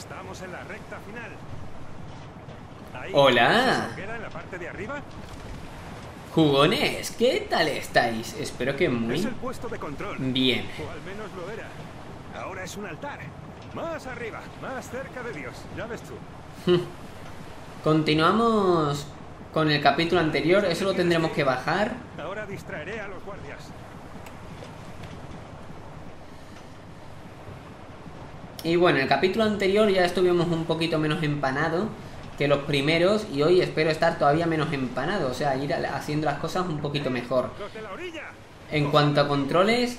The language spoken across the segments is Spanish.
Estamos en la recta final. Hola. en la parte de arriba? Jugones, ¿qué tal estáis? Espero que muy Es el puesto de control. bien. O al menos lo era. Ahora es un altar. Más arriba, más cerca de Dios. Ya ves tú. Continuamos con el capítulo anterior. Eso lo tendremos que bajar. Ahora distraeré a los guardias. Y bueno, en el capítulo anterior ya estuvimos un poquito menos empanados que los primeros y hoy espero estar todavía menos empanado, o sea, ir haciendo las cosas un poquito mejor. En cuanto a controles,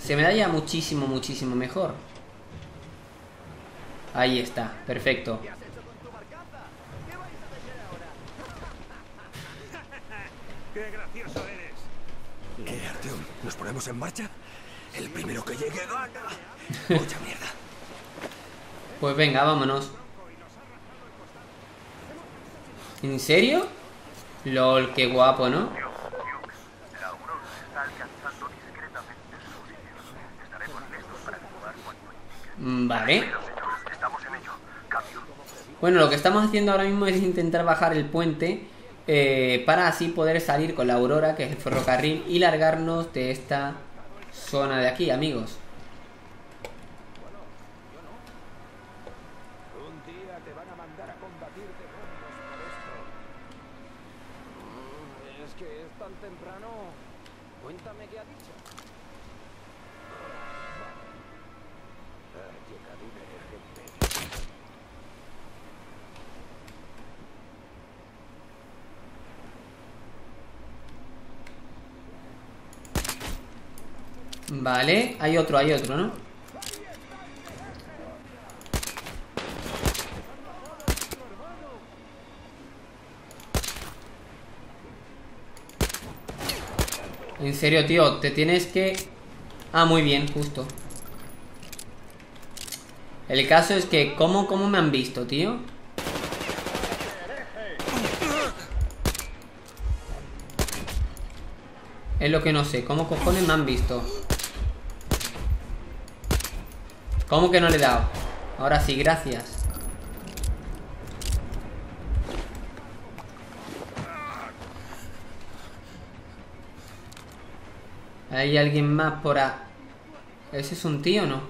se me da ya muchísimo, muchísimo mejor. Ahí está, perfecto. ¡Qué gracioso eres! ¿Qué, Artyom? ¿Nos ponemos en marcha? El primero que llegue gana. Mucha mierda. Pues venga, vámonos. ¿En serio? LOL, qué guapo, ¿no? Mm, vale. Bueno, lo que estamos haciendo ahora mismo es intentar bajar el puente eh, para así poder salir con la Aurora, que es el ferrocarril, y largarnos de esta zona de aquí, amigos. Vale, hay otro, hay otro, ¿no? En serio, tío, te tienes que... Ah, muy bien, justo El caso es que ¿Cómo, cómo me han visto, tío? Es lo que no sé ¿Cómo cojones me han visto? ¿Cómo que no le he dado? Ahora sí, gracias ¿Hay alguien más por ahí? ¿Ese es un tío o no?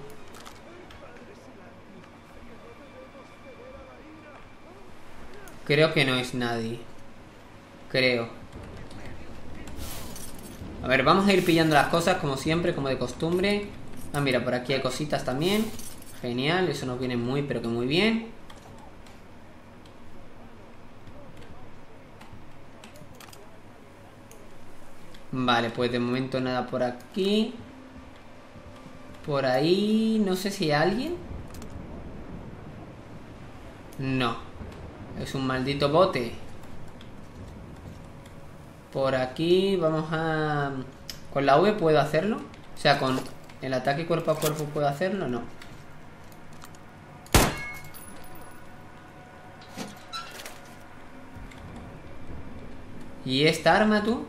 Creo que no es nadie. Creo. A ver, vamos a ir pillando las cosas como siempre, como de costumbre. Ah, mira, por aquí hay cositas también. Genial, eso nos viene muy, pero que muy bien. Vale, pues de momento nada por aquí. Por ahí, no sé si hay alguien. No. Es un maldito bote. Por aquí vamos a... Con la V puedo hacerlo. O sea, con el ataque cuerpo a cuerpo puedo hacerlo, no. ¿Y esta arma tú?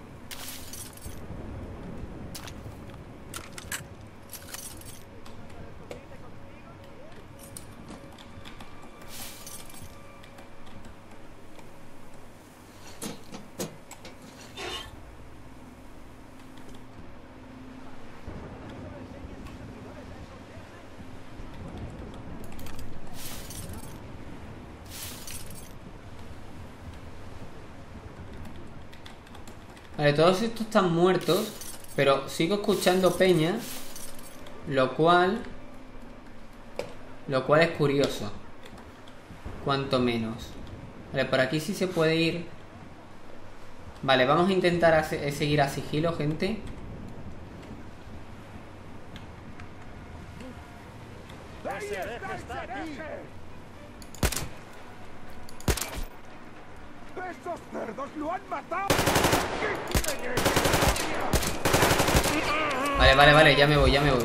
Todos estos están muertos Pero sigo escuchando peña Lo cual Lo cual es curioso. Cuanto menos. Vale, por aquí sí se puede ir. Vale, vamos a intentar seguir a sigilo, gente. ¡Esos cerdos lo han matado! Vale, vale, vale, ya me voy, ya me voy.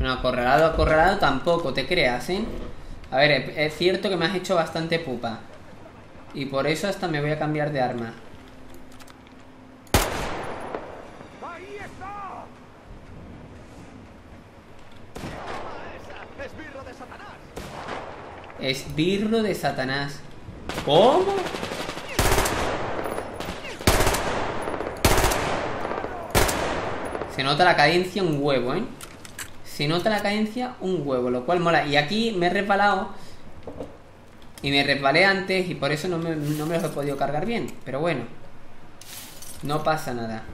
No, acorralado, acorralado tampoco, te creas, ¿eh? A ver, es cierto que me has hecho bastante pupa. Y por eso hasta me voy a cambiar de arma. está! ¡Esbirro de Satanás! Esbirro de Satanás. ¿Cómo? Se nota la cadencia un huevo, ¿eh? Se nota la cadencia un huevo, lo cual mola. Y aquí me he resbalado. Y me resbalé antes y por eso no me, no me los he podido cargar bien. Pero bueno. No pasa nada.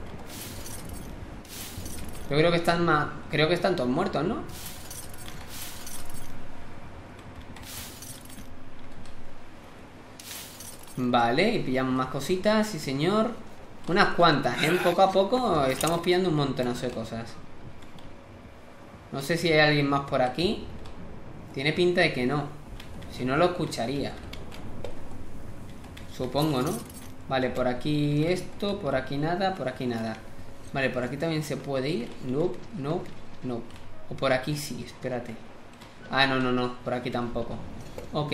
Yo creo que están más... Creo que están todos muertos, ¿no? Vale, y pillamos más cositas, sí señor. Unas cuantas, ¿eh? Poco a poco estamos pillando un montonazo de cosas. No sé si hay alguien más por aquí. Tiene pinta de que no. Si no lo escucharía. Supongo, ¿no? Vale, por aquí esto, por aquí nada, por aquí nada. Vale, por aquí también se puede ir. No, no, no O por aquí sí, espérate. Ah, no, no, no, por aquí tampoco. Ok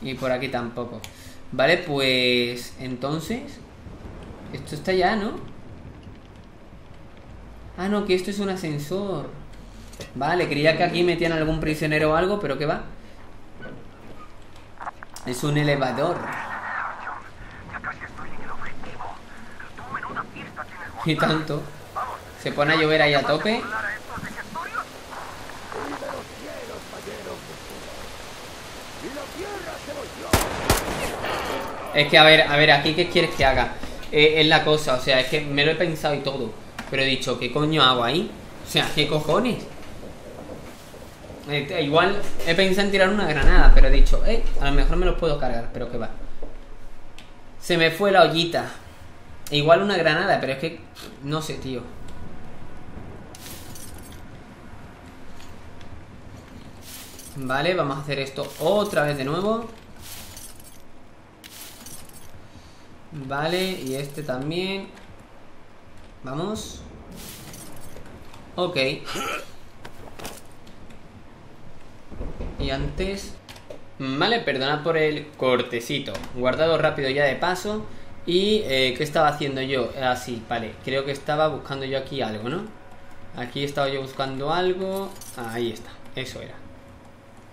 y por aquí tampoco. Vale, pues entonces... Esto está ya, ¿no? Ah, no, que esto es un ascensor. Vale, creía que aquí metían algún prisionero o algo, pero ¿qué va? Es un elevador. Y tanto. Se pone a llover ahí a tope. Es que, a ver, a ver, aquí, ¿qué quieres que haga? Eh, es la cosa, o sea, es que me lo he pensado y todo. Pero he dicho, ¿qué coño hago ahí? O sea, ¿qué cojones? Eh, igual he pensado en tirar una granada, pero he dicho, eh, a lo mejor me los puedo cargar, pero que va. Se me fue la ollita. Igual una granada, pero es que no sé, tío. Vale, vamos a hacer esto otra vez de nuevo. Vale, y este también. Vamos. Ok. Y antes. Vale, perdonad por el cortecito. Guardado rápido ya de paso. Y, eh, ¿qué estaba haciendo yo? Así, ah, vale, creo que estaba buscando yo aquí algo, ¿no? Aquí estaba yo buscando algo. Ahí está, eso era.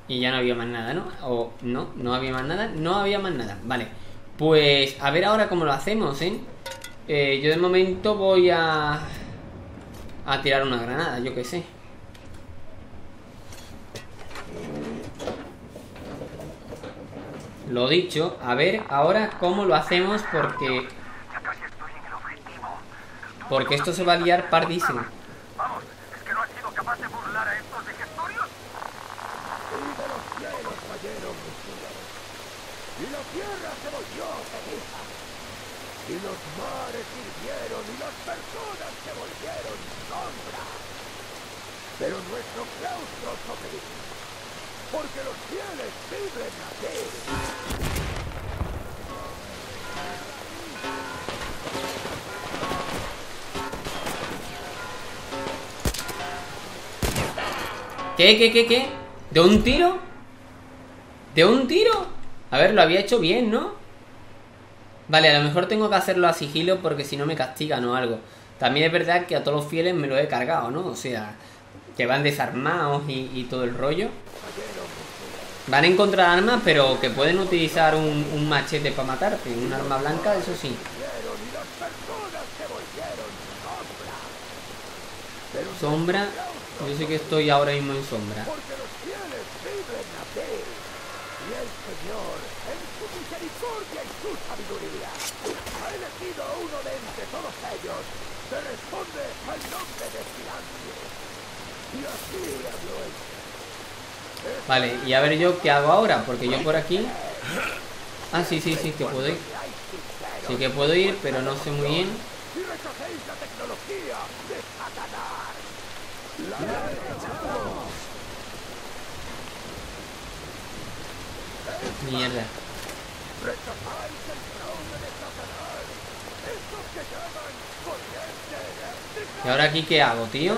Y ya no había más nada, ¿no? O no, no había más nada. No había más nada, vale pues a ver ahora cómo lo hacemos, ¿eh? ¿eh? yo de momento voy a... A tirar una granada, yo qué sé. Lo dicho, a ver ahora cómo lo hacemos porque... Porque esto se va a liar pardísimo. pero nuestro claustro sobrevive, porque los fieles viven aquí. ¿Qué, qué, qué, qué? ¿De un tiro? ¿De un tiro? A ver, lo había hecho bien, ¿no? Vale, a lo mejor tengo que hacerlo a sigilo porque si no me castigan o algo. También es verdad que a todos los fieles me lo he cargado, ¿no? O sea, que van desarmados y, todo el rollo. Van a encontrar armas, pero que pueden utilizar un, machete para matarte. Un arma blanca, eso sí. Sombra. Yo sé que estoy ahora mismo en sombra. responde al nombre de Vale, y a ver yo qué hago ahora, porque yo por aquí... Ah, sí, sí, sí, que puedo ir. Sí que puedo ir, pero no sé muy bien. Mierda. ¿Y ahora aquí qué hago, tío?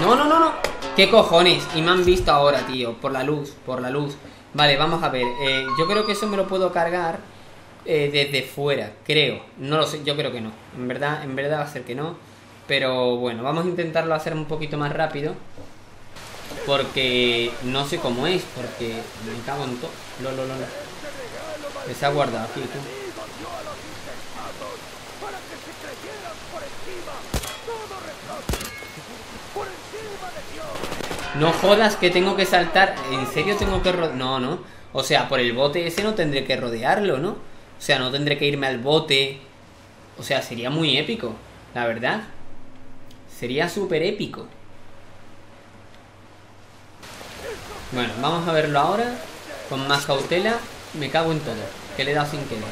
No, no, no, no. ¿Qué cojones? Y me han visto ahora, tío. Por la luz, por la luz. Vale, vamos a ver. Eh, yo creo que eso me lo puedo cargar eh, desde fuera. Creo. No lo sé. Yo creo que no. En verdad, en verdad va a ser que no. Pero bueno, vamos a intentarlo hacer un poquito más rápido. Porque no sé cómo es. Porque me cago en todo. Lo, lo, lo, lo. Se ha guardado aquí, tú. No jodas que tengo que saltar. ¿En serio tengo que rodear? No, no. O sea, por el bote ese no tendré que rodearlo, ¿no? O sea, no tendré que irme al bote. O sea, sería muy épico, la verdad. Sería súper épico. Bueno, vamos a verlo ahora. Con más cautela. Me cago en todo. Que le he dado sin querer.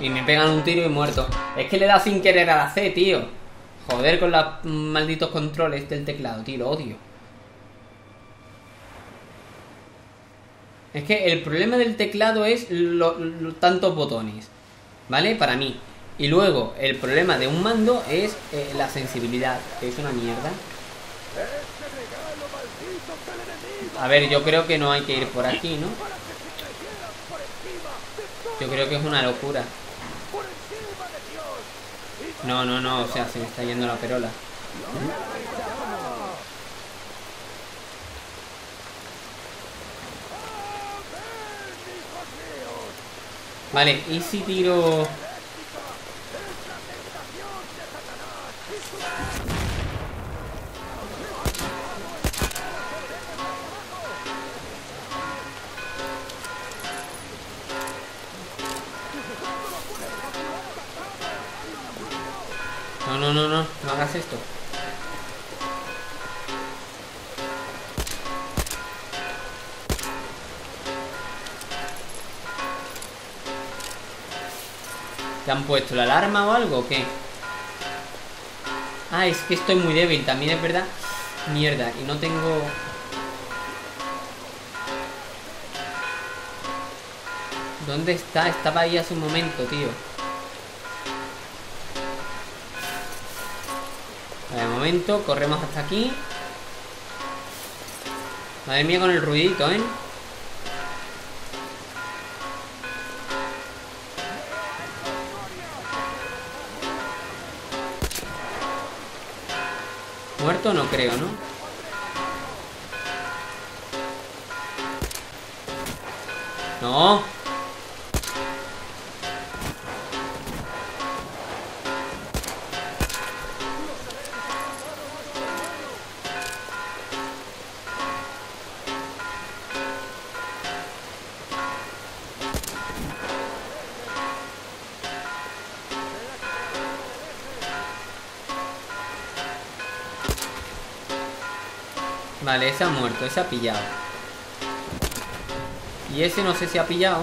Y me pegan un tiro y muerto. Es que le he dado sin querer a la C, tío. Joder con los malditos controles del teclado, tío. Lo odio. Es que el problema del teclado es los tantos botones. ¿Vale? Para mí. Y luego, el problema de un mando es eh, la sensibilidad, que es una mierda. A ver, yo creo que no hay que ir por aquí, ¿no? Yo creo que es una locura. No, no, no, o sea, se me está yendo la perola. Vale, ¿y si tiro...? Puesto la alarma o algo o qué? Ah, es que estoy muy débil, también es verdad. Mierda, y no tengo... ¿Dónde está? Estaba ahí hace un momento, tío. De momento, corremos hasta aquí. Madre mía con el ruidito, ¿eh? Creo, ¿no? Ese ha muerto, ese ha pillado. Y ese no sé si ha pillado.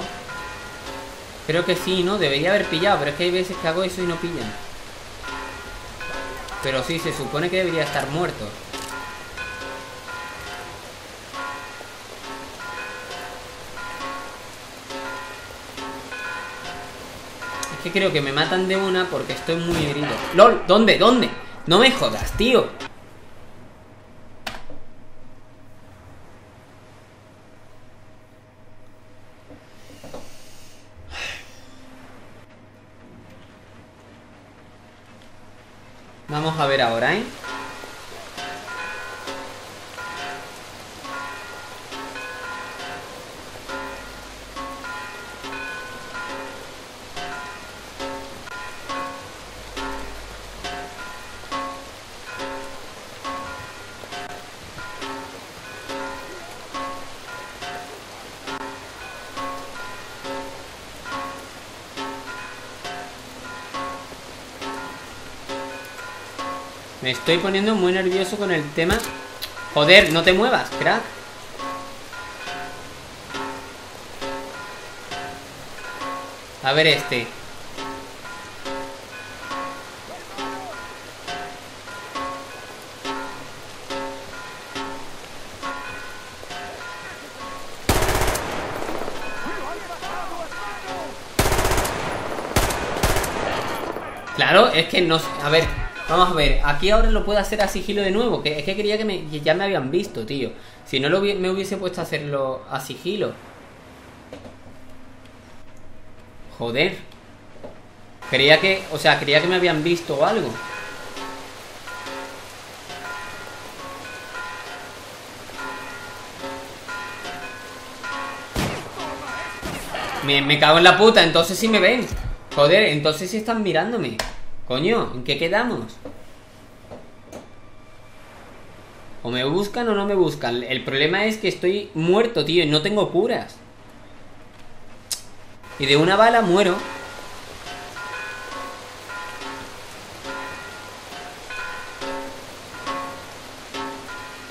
Creo que sí, ¿no? Debería haber pillado, pero es que hay veces que hago eso y no pillan. Pero sí, se supone que debería estar muerto. Es que creo que me matan de una porque estoy muy herido. ¡Lol! ¿Dónde? ¿Dónde? No me jodas, tío. Ahora, Estoy poniendo muy nervioso con el tema. Joder, no te muevas, crack. A ver este. Claro, es que no... A ver, vamos a ver. Aquí ahora lo puedo hacer a sigilo de nuevo. Que es que quería que, me, ya me habían visto, tío. Si no lo me hubiese puesto a hacerlo a sigilo. Joder. Creía que... O sea, creía que me habían visto o algo. Me, me cago en la puta, entonces sí me ven. Joder, entonces sí están mirándome. Coño, ¿en qué quedamos? O me buscan o no me buscan. El problema es que estoy muerto, tío, y no tengo curas. Y de una bala muero.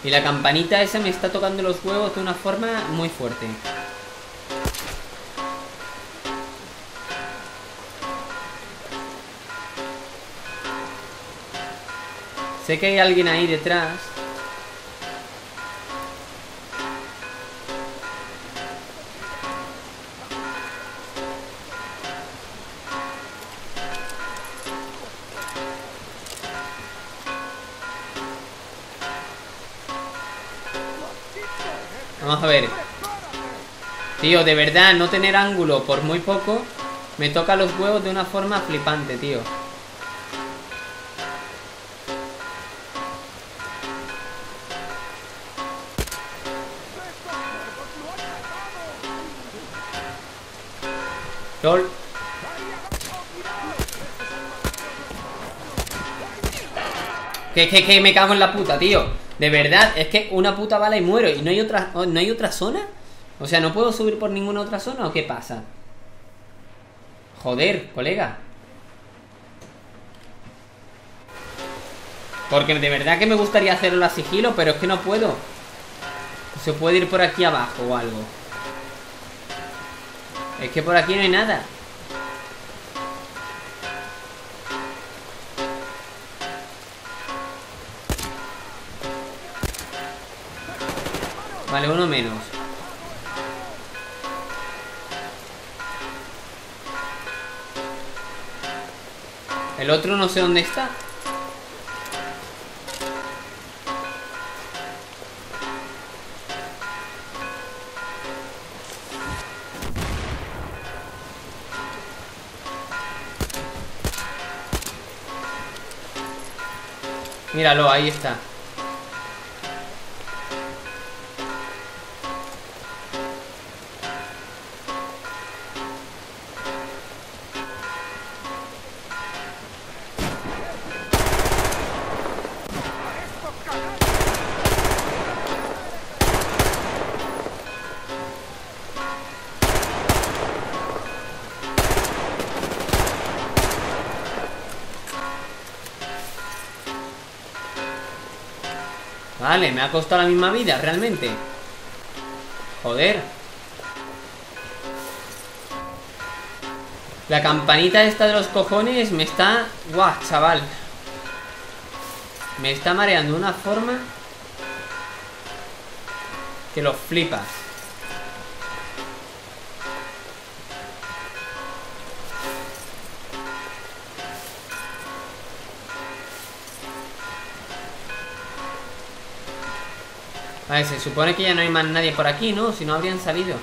Y la campanita esa me está tocando los huevos de una forma muy fuerte. Sé que hay alguien ahí detrás. Tío, de verdad, no tener ángulo por muy poco me toca los huevos de una forma flipante, tío. LOL. Que, que, que me cago en la puta, tío. De verdad, es que una puta bala y muero. ¿Y no hay otra, no hay otra zona? O sea, ¿no puedo subir por ninguna otra zona o qué pasa? Joder, colega. Porque de verdad que me gustaría hacerlo a sigilo, pero es que no puedo. Se puede ir por aquí abajo o algo. Es que por aquí no hay nada. Vale, uno menos. El otro no sé dónde está. Míralo, ahí está. Me ha costado la misma vida, realmente. Joder. La campanita esta de los cojones me está... Guau, chaval. Me está mareando de una forma... Que lo flipas. Vale, se supone que ya no hay más nadie por aquí, ¿no? Si no habrían salido.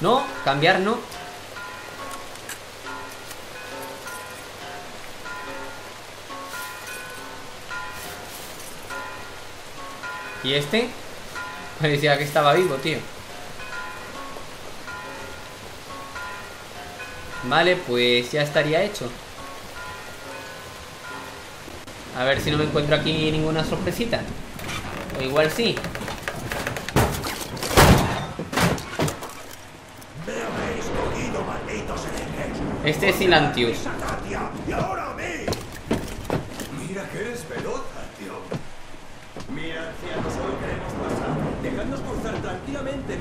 No, cambiar no. ¿Y este? Parecía que estaba vivo, tío. Vale, pues ya estaría hecho. A ver si no me encuentro aquí ninguna sorpresita. O igual sí. Este es Silantius. Mira que eres veloz, tío. Mira, anciano, solo queremos pasar. Dejadnos cruzar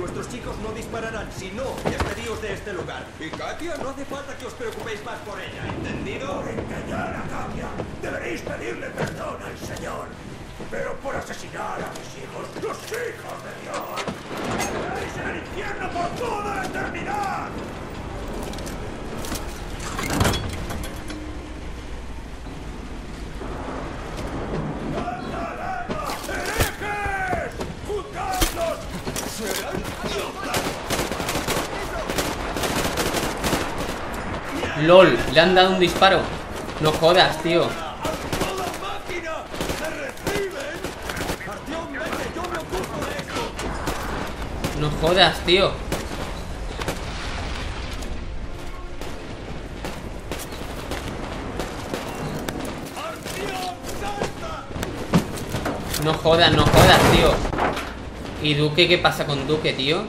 Nuestros chicos no dispararán. Si no, despedidos de este lugar. Y Katia, no hace falta que os preocupéis más por ella. ¿Entendido? Por engañar a Katia, deberéis pedirle perdón al Señor. Pero por asesinar a mis hijos, los hijos de Dios, infierno por toda la eternidad. LOL, le han dado un disparo. No jodas, tío. No jodas, tío. No jodas, no jodas, tío. ¿Y Duque qué pasa con Duque, tío?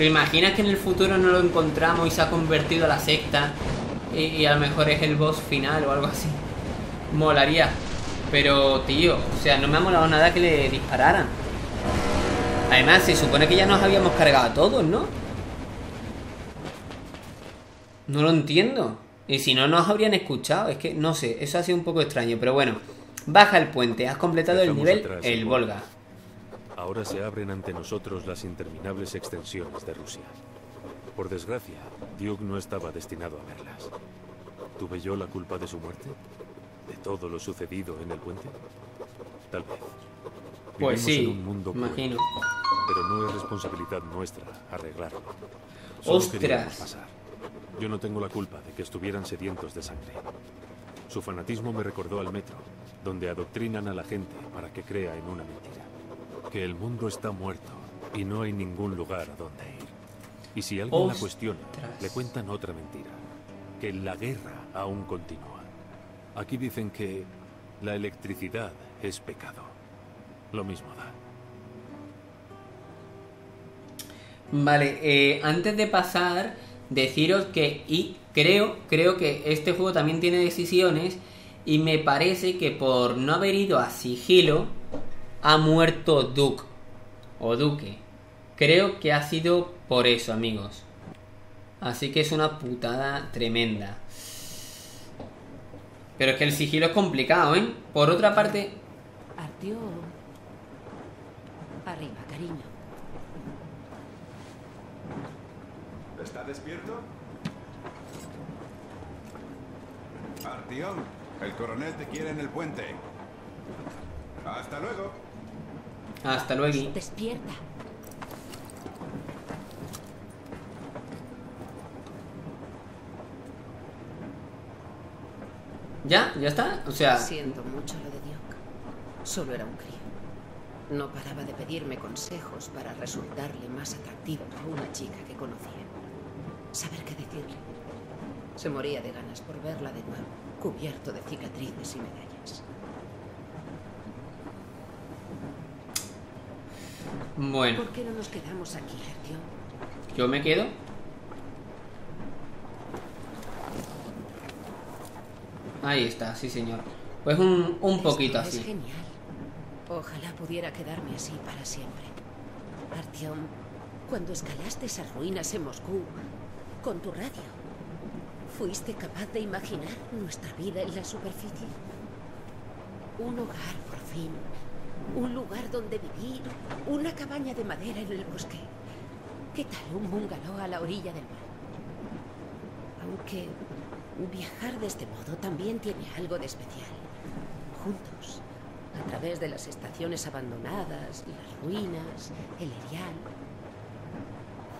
¿Te imaginas que en el futuro no lo encontramos y se ha convertido a la secta? Y, y a lo mejor es el boss final o algo así. Molaría. Pero, tío, o sea, no me ha molado nada que le dispararan. Además, se supone que ya nos habíamos cargado a todos, ¿no? No lo entiendo. Y si no nos habrían escuchado, es que no sé, eso ha sido un poco extraño, pero bueno. Baja el puente, has completado el nivel atrás el Volga. Ahora se abren ante nosotros las interminables extensiones de Rusia. Por desgracia, Duke no estaba destinado a verlas. ¿Tuve yo la culpa de su muerte? ¿De todo lo sucedido en el puente? Tal vez. Pues Vivimos sí, en un mundo cruel, imagino. pero no es responsabilidad nuestra arreglarlo. Solo ¡Ostras! pasar. Yo no tengo la culpa de que estuvieran sedientos de sangre. Su fanatismo me recordó al metro, donde adoctrinan a la gente para que crea en una mentira. Que el mundo está muerto y no hay ningún lugar a donde ir. Y si alguien la cuestiona, le cuentan otra mentira. Que la guerra aún continúa. Aquí dicen que la electricidad es pecado. Lo mismo da. Vale, eh, antes de pasar, deciros que y creo, creo que este juego también tiene decisiones y me parece que por no haber ido a sigilo ha muerto Duke o Duque. Creo que ha sido por eso, amigos. Así que es una putada tremenda. Pero es que el sigilo es complicado, ¿eh? Por otra parte, Artió. Arriba, cariño. ¿Está despierto? Artión, el coronel te quiere en el puente. Hasta luego. Hasta luego. Despierta. ¿Ya? ¿Ya está? O sea, Siento mucho lo de Duke. Solo era un crío. No paraba de pedirme consejos para resultarle más atractivo a una chica que conocía. Saber qué decirle. Se moría de ganas por verla de nuevo, cubierto de cicatrices y medallas. Bueno, ¿Por qué no nos quedamos aquí, yo me quedo. Ahí está, sí señor. Pues un, un poquito Esto Es así. genial. Ojalá pudiera quedarme así para siempre. Artyom, cuando escalaste esas ruinas en Moscú, con tu radio, ¿fuiste capaz de imaginar nuestra vida en la superficie? Un hogar, por fin. Un lugar donde vivir. Una cabaña de madera en el bosque. ¿Qué tal un bungalow a la orilla del mar? Aunque viajar de este modo también tiene algo de especial. Juntos, a través de las estaciones abandonadas, las ruinas, el erial.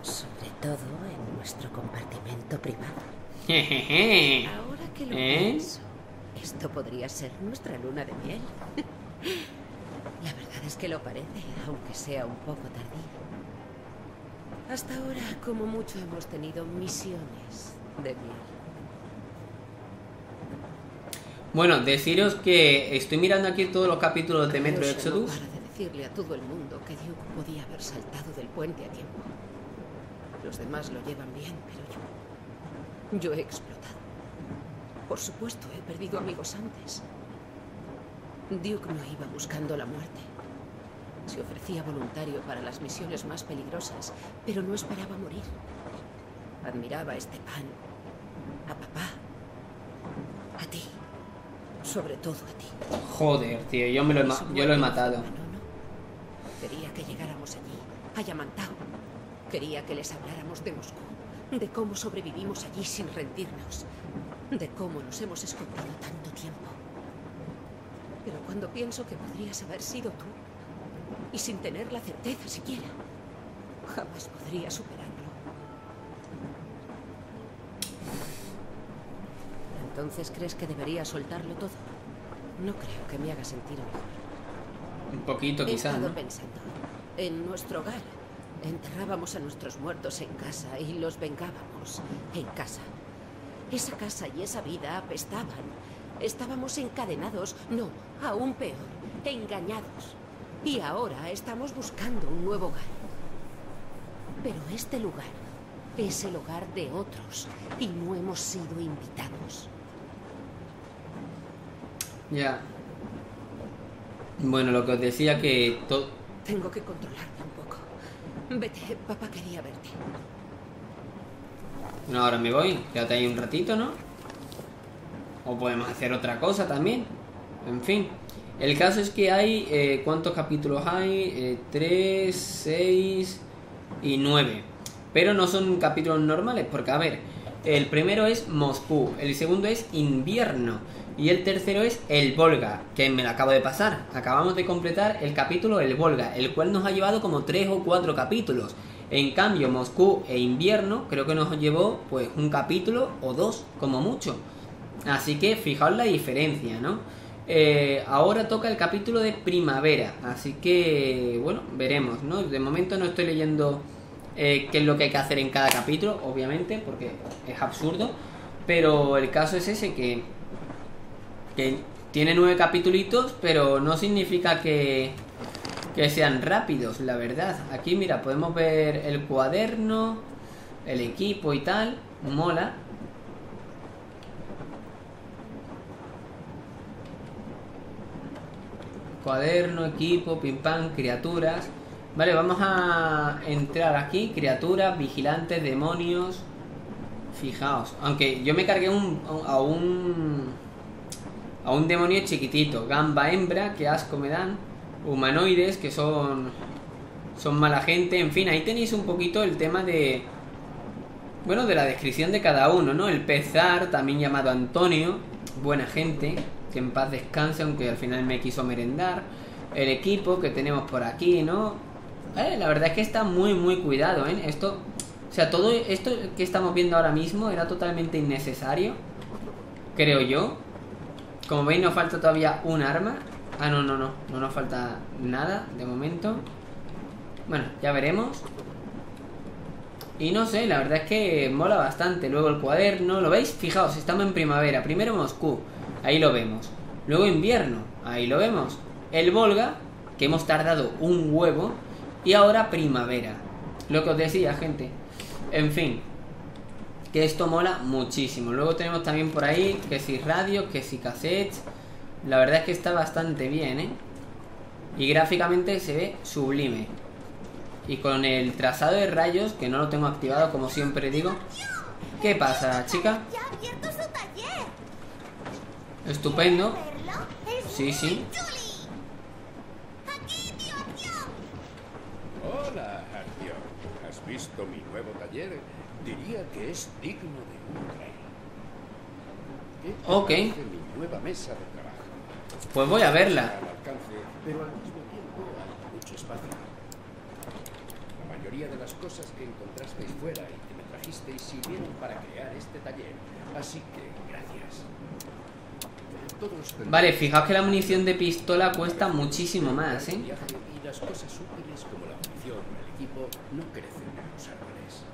Sobre todo en nuestro compartimento privado. Ahora que lo ¿Eh? pienso, esto podría ser nuestra luna de miel. Que lo parece, aunque sea un poco tardío. Hasta ahora, como mucho, hemos tenido misiones de miel. Bueno, deciros que estoy mirando aquí todos los capítulos de Metro Exodus. No para de decirle a todo el mundo que Duke podía haber saltado del puente a tiempo. Los demás lo llevan bien, pero yo. Yo he explotado. Por supuesto, he perdido amigos antes. Duke no iba buscando la muerte. Se ofrecía voluntario para las misiones más peligrosas, pero no esperaba morir. Admiraba a Esteban, a papá, a ti, sobre todo a ti. Joder, tío, yo, me lo he, yo lo matado. encima, no, no. Quería que llegáramos allí, a Yamantau. Quería que les habláramos de Moscú, de cómo sobrevivimos allí sin rendirnos, de cómo nos hemos escondido tanto tiempo. Pero cuando pienso que podrías haber sido tú, y sin tener la certeza siquiera, jamás podría superarlo. Entonces, ¿crees que debería soltarlo todo? No creo que me haga sentir mejor. Un poquito He quizás, estado ¿no? pensando. En nuestro hogar. Enterrábamos a nuestros muertos en casa y los vengábamos en casa. Esa casa y esa vida apestaban. Estábamos encadenados, no, aún peor, engañados. Y ahora estamos buscando un nuevo hogar. Pero este lugar es el hogar de otros y no hemos sido invitados. Ya. Bueno, lo que os decía que Tengo que controlarme un poco. Vete, papá quería verte. No, ahora me voy. Quédate ahí un ratito, ¿no? O podemos hacer otra cosa también. En fin. El caso es que hay... eh, ¿Cuántos capítulos hay? Eh, tres, seis y nueve. Pero no son capítulos normales, porque a ver... El primero es Moscú, el segundo es Invierno y el tercero es El Volga, que me lo acabo de pasar. Acabamos de completar el capítulo El Volga, el cual nos ha llevado como tres o cuatro capítulos. En cambio, Moscú e Invierno creo que nos llevó pues un capítulo o dos, como mucho. Así que fijaos la diferencia, ¿no? Eh, ahora toca el capítulo de primavera, así que bueno, veremos, ¿no? De momento no estoy leyendo eh, qué es lo que hay que hacer en cada capítulo, obviamente, porque es absurdo, pero el caso es ese que, que tiene nueve capítulos, pero no significa que, que sean rápidos, la verdad. Aquí, mira, podemos ver el cuaderno, el equipo y tal, mola. Cuaderno, equipo, pim pam, criaturas. Vale, vamos a entrar aquí. Criaturas, vigilantes, demonios. Fijaos. Aunque yo me cargué un, a un. A un demonio chiquitito. Gamba hembra, que asco me dan. Humanoides, que son. Son mala gente. En fin, ahí tenéis un poquito el tema de. Bueno, de la descripción de cada uno, ¿no? El pezar, también llamado Antonio. Buena gente. Que en paz descanse, aunque al final me quiso merendar. El equipo que tenemos por aquí, ¿no? Eh, la verdad es que está muy, muy cuidado, ¿eh? Esto, o sea, todo esto que estamos viendo ahora mismo era totalmente innecesario, creo yo. Como veis, nos falta todavía un arma. Ah, no, no, no, no nos falta nada de momento. Bueno, ya veremos. Y no sé, la verdad es que mola bastante. Luego el cuaderno, ¿lo veis? Fijaos, estamos en primavera. Primero Moscú, ahí lo vemos. Luego invierno, ahí lo vemos. El Volga, que hemos tardado un huevo. Y ahora primavera. Lo que os decía, gente. En fin. Que esto mola muchísimo. Luego tenemos también por ahí que si radio, que si cassettes. La verdad es que está bastante bien, ¿eh? Y gráficamente se ve sublime. Y con el trazado de rayos, que no lo tengo activado como siempre digo. ¿Qué pasa, chica? ¡Ya ha abierto su taller! Estupendo. Sí, sí. Hola, Artyom. ¿Has visto mi nuevo taller? Diría que es digno de un rey. ¿Qué te Ok. mi nueva mesa de trabajo? Pues voy a verla. Pero al mismo tiempo hay mucho espacio. La mayoría de las cosas que encontrasteis fuera y que me trajisteis sirvieron para crear este taller. Así que gracias. Vale, fijaos que la munición de pistola cuesta muchísimo más, ¿eh? y las cosas útiles como la munición el equipo no crecen en los árboles.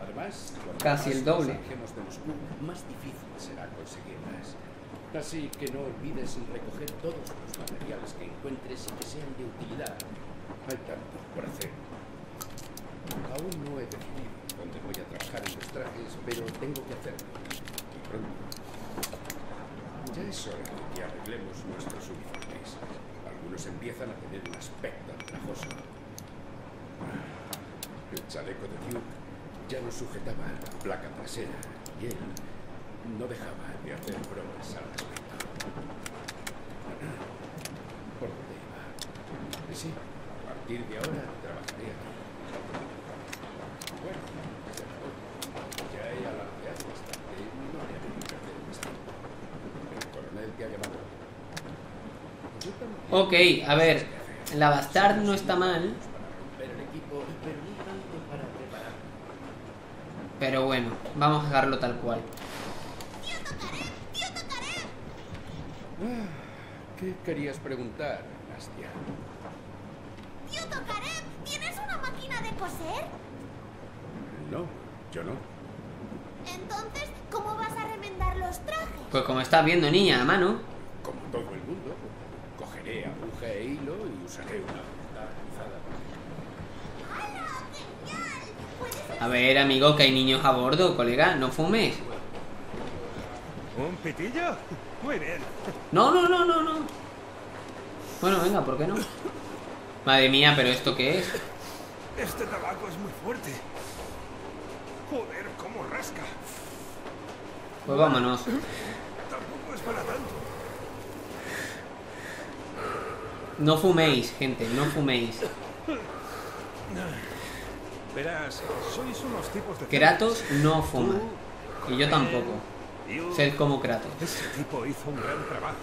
Además, Casi el doble. más difícil será conseguirlas. Así que no olvides recoger todos los materiales que encuentres y que sean de utilidad. Hay tanto por hacer. Aún no he decidido dónde voy a trabajar en los trajes, pero tengo que hacerlo. Y pronto. Ya es hora de que arreglemos nuestros uniformes. Algunos empiezan a tener un aspecto andrajoso. El chaleco de Duke ya no sujetaba la placa trasera y él no dejaba de hacer bromas al respecto. ¿Por dónde iba? Sí, a partir de ahora trabajaré aquí. Bueno, se acabó. Ya he alardeado bastante. No le haré perder más tiempo. El coronel te ha llamado. Yo también Ok, a ver. La Bastard no está mal. pero no tanto para preparar. Pero bueno, vamos a dejarlo tal cual. tocaré! ¡Tío tocaré! Ah, ¿Qué querías preguntar, Nastia? ¡Tío tocaré! ¿Tienes una máquina de coser? No, yo no. Entonces, ¿cómo vas a remendar los trajes? Pues como estás viendo, niña, a mano. Como todo el mundo, hilo y usaré una punta rizada. ¡Hala! ¡Genial! ¿Puedes A ver, amigo, que hay niños a bordo, colega, no fumes. ¿Un pitillo? Muy bien. No, no, no, no, no. Bueno, venga, ¿por qué no? Madre mía, pero ¿esto qué es? Este tabaco es muy fuerte. Joder, cómo rasca. Pues vámonos. Tampoco es para tanto. No fuméis, gente, no fuméis. Verás, sois unos tipos de... Kratos no fuma. Y yo tampoco. Yo- Sed como Kratos. Ese tipo hizo un gran trabajo.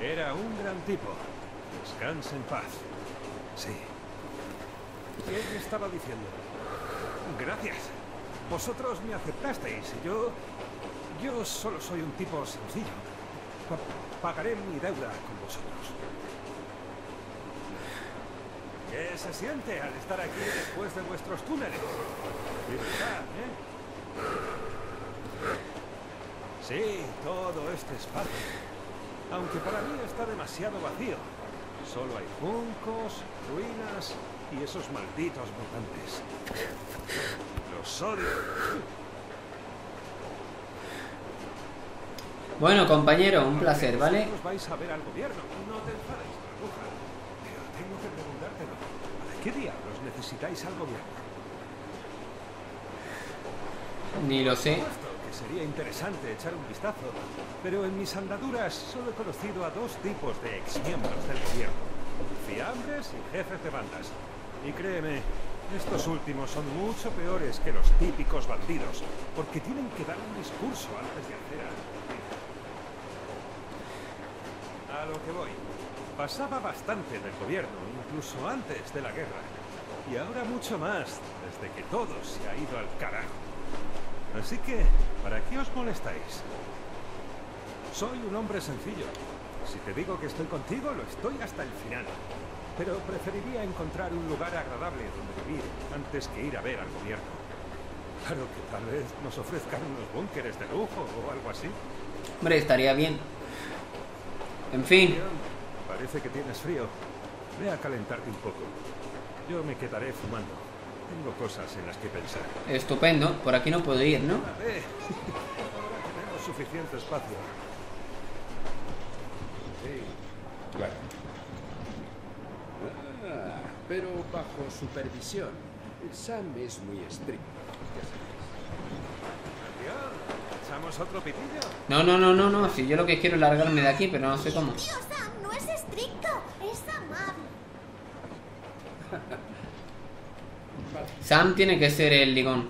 Era un gran tipo. Descanse en paz. Sí. Me estaba diciendo. Gracias. Vosotros me aceptasteis y yo. Yo solo soy un tipo sencillo. Pa- pagaré mi deuda con vosotros. ¿Qué se siente al estar aquí después de vuestros túneles? ¿eh? Sí, todo este espacio. Aunque para mí está demasiado vacío. Solo hay juncos, ruinas y esos malditos mutantes. Los odio. Bueno, compañero, un placer, ¿vale? Vais a ver al gobierno. No te enfades. Pero tengo que preguntártelo. ¿Para qué diablos necesitáis al gobierno? Ni lo sé. Que sería interesante echar un vistazo, pero en mis andaduras solo he conocido a dos tipos de exmiembros del gobierno. Fiambres y jefes de bandas. Y créeme, estos últimos son mucho peores que los típicos bandidos, porque tienen que dar un discurso antes de hacer algo. A lo que voy. Pasaba bastante en el gobierno, incluso antes de la guerra. Y ahora mucho más, desde que todo se ha ido al carajo. Así que, ¿para qué os molestáis? Soy un hombre sencillo. Si te digo que estoy contigo, lo estoy hasta el final. Pero preferiría encontrar un lugar agradable donde vivir antes que ir a ver al gobierno. Claro que tal vez nos ofrezcan unos búnkeres de lujo o algo así. Hombre, estaría bien. En fin, Parece que tienes frío. Ve a calentarte un poco. Yo me quedaré fumando. Tengo cosas en las que pensar. estupendo. Por aquí no puedo ir, ¿no? Ahora tenemos suficiente espacio. Sí, claro. Ah, pero bajo supervisión. Sam es muy estricto. ¿Echamos otro pitillo? No, no, no, no, no. Si yo lo que quiero es largarme de aquí, pero no sé cómo. Tío Sam no es estricto, es amable. Sam tiene que ser el ligón.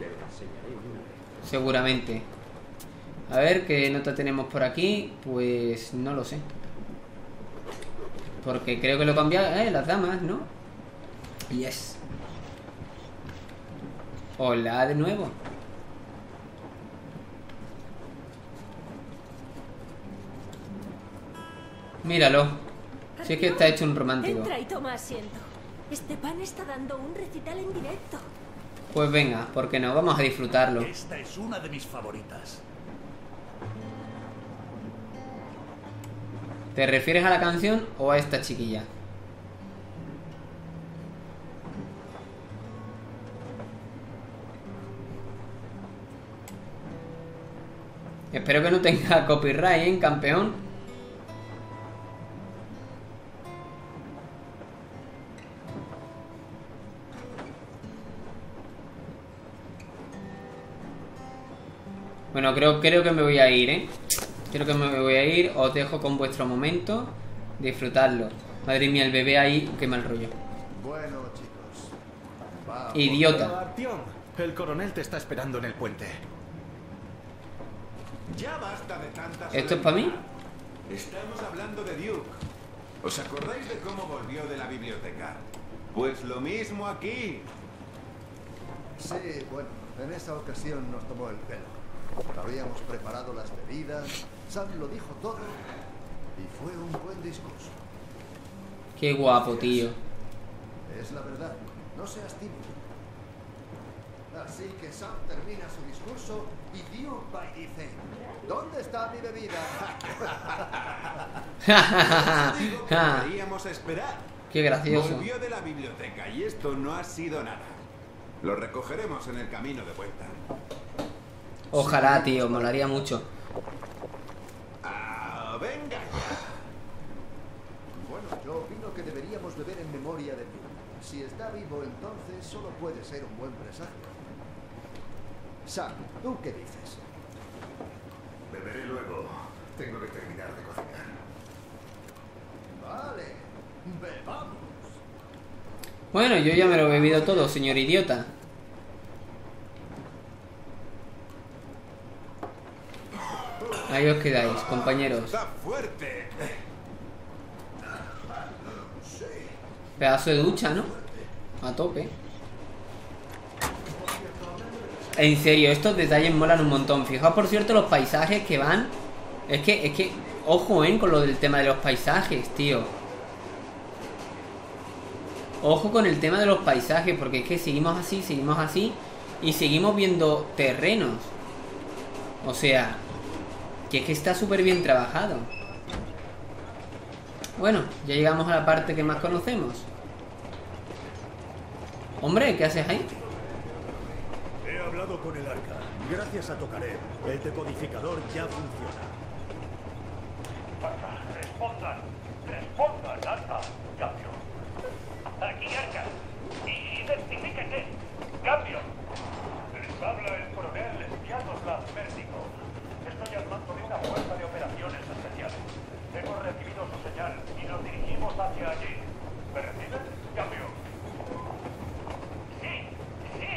Seguramente. A ver, ¿qué nota tenemos por aquí? Pues no lo sé. Porque creo que lo he cambiado. Eh, las damas, ¿no? Yes. Hola de nuevo. Míralo. Si es que está hecho un romántico. Entra y toma asiento. Esteban está dando un recital en directo. Pues venga, porque no, vamos a disfrutarlo. Esta es una de mis favoritas. ¿Te refieres a la canción o a esta chiquilla? Espero que no tenga copyright, ¿eh, campeón? Bueno, creo, creo que me voy a ir, ¿eh? Creo que me voy a ir. Os dejo con vuestro momento. Disfrutarlo. Madre mía, el bebé ahí, qué mal rollo. Bueno, chicos. Vamos. Idiota. Artyom, el coronel te está esperando en el puente. Ya basta de tantas. ¿Esto es para mí? Estamos hablando de Duke. ¿Os acordáis de cómo volvió de la biblioteca? Pues lo mismo aquí. Sí, bueno, en esa ocasión nos tomó el pelo. Habíamos preparado las bebidas, Sam lo dijo todo y fue un buen discurso. Qué guapo, tío. Es la verdad, no seas tímido. Así que Sam termina su discurso y va y dice, ¿dónde está mi bebida? Deberíamos esperar. Qué gracioso. Volvió de la biblioteca y esto no ha sido nada. Lo recogeremos en el camino de vuelta. Ojalá, tío, molaría mucho. Ah, venga. Bueno, yo opino que deberíamos beber en memoria de Duke. Si está vivo, entonces solo puede ser un buen presagio. Sam, ¿tú qué dices? Beberé luego. Tengo que terminar de cocinar. Vale, bebamos. Bueno, yo ya me lo he bebido todo, señor idiota. Ahí os quedáis, compañeros. Pedazo de ducha, ¿no? A tope. En serio, estos detalles molan un montón. Fijaos, por cierto, los paisajes que van. Es que, es que, ojo, ¿eh? Con lo del tema de los paisajes, tío. Ojo con el tema de los paisajes, porque es que seguimos así, seguimos así. Y seguimos viendo terrenos. O sea, que es que está súper bien trabajado. Bueno, ya llegamos a la parte que más conocemos. Hombre, ¿qué haces ahí? He hablado con el arca. Gracias a Tokarev, el decodificador ya funciona. Respondan, respondan, Arca. Cambio. Aquí, Arca. Identifíquese. Cambio. Les habla el coronel Spiadoslav Vértigo. Estoy al mando de una fuerza de operaciones especiales. Hemos recibido su señal y nos dirigimos hacia allí. ¿Me reciben? Cambio. Sí, sí.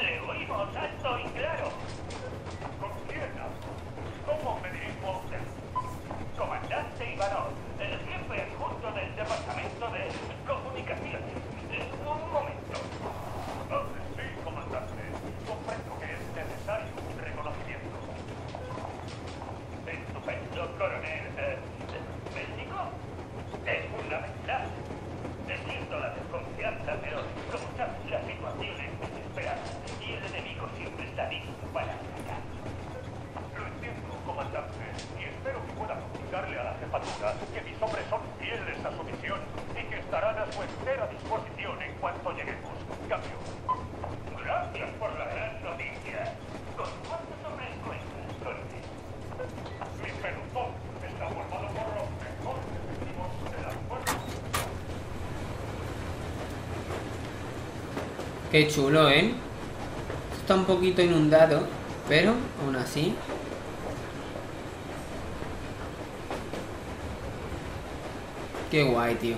Le oímos alto y claro. ¿Con quién hablo? ¿Cómo me dirijo a usted? Comandante Ivanov, el jefe adjunto del Departamento de Comunicaciones. Un momento. Ah, Sí, comandante. Comprendo que es necesario un reconocimiento. Estupendo, coronel. Eh, ¿México? Es fundamental. Entiendo la desconfianza, pero como sabes, la situación es desesperada y el enemigo siempre está listo para atacar. Lo entiendo, comandante, y espero que pueda comunicarle a la jefatura que mis hombres son fieles a su misión y que estarán a su entera disposición en cuanto lleguemos. Cambio. Gracias por la gran noticia. ¿Con cuántos hombres cuentas, coronel? Mi pelotón está formado por los mejores efectivos de la fuerza. Qué chulo, ¿eh? Está un poquito inundado, pero aún así. Qué guay, tío.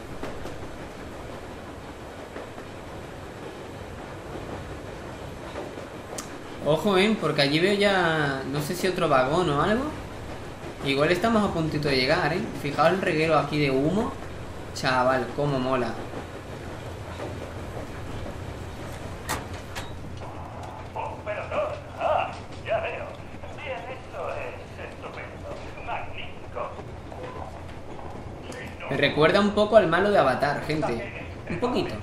Ojo, ¿eh? Porque allí veo ya... No sé si otro vagón o algo. Igual estamos a puntito de llegar, ¿eh? Fijaos el reguero aquí de humo. Chaval, cómo mola. Operador. Ah, ya veo. Bien, esto es estupendo. Magnífico. Me recuerda un poco al malo de Avatar, gente. Un poquito.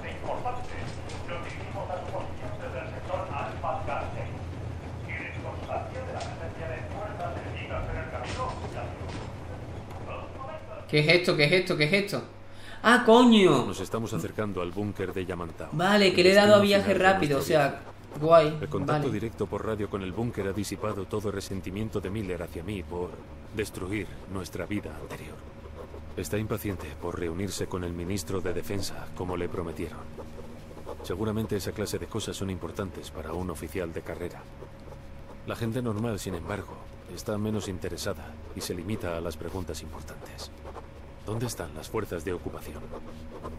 ¿Qué es esto? ¿Qué es esto? ¿Qué es esto? ¡Ah, coño! Nos estamos acercando al búnker de Yamantau. Vale, que le he dado a viaje rápido, o sea, guay. El contacto Vale. directo por radio con el búnker ha disipado todo resentimiento de Miller hacia mí por destruir nuestra vida anterior. Está impaciente por reunirse con el ministro de Defensa, como le prometieron. Seguramente esa clase de cosas son importantes para un oficial de carrera. La gente normal, sin embargo, está menos interesada y se limita a las preguntas importantes. ¿Dónde están las fuerzas de ocupación?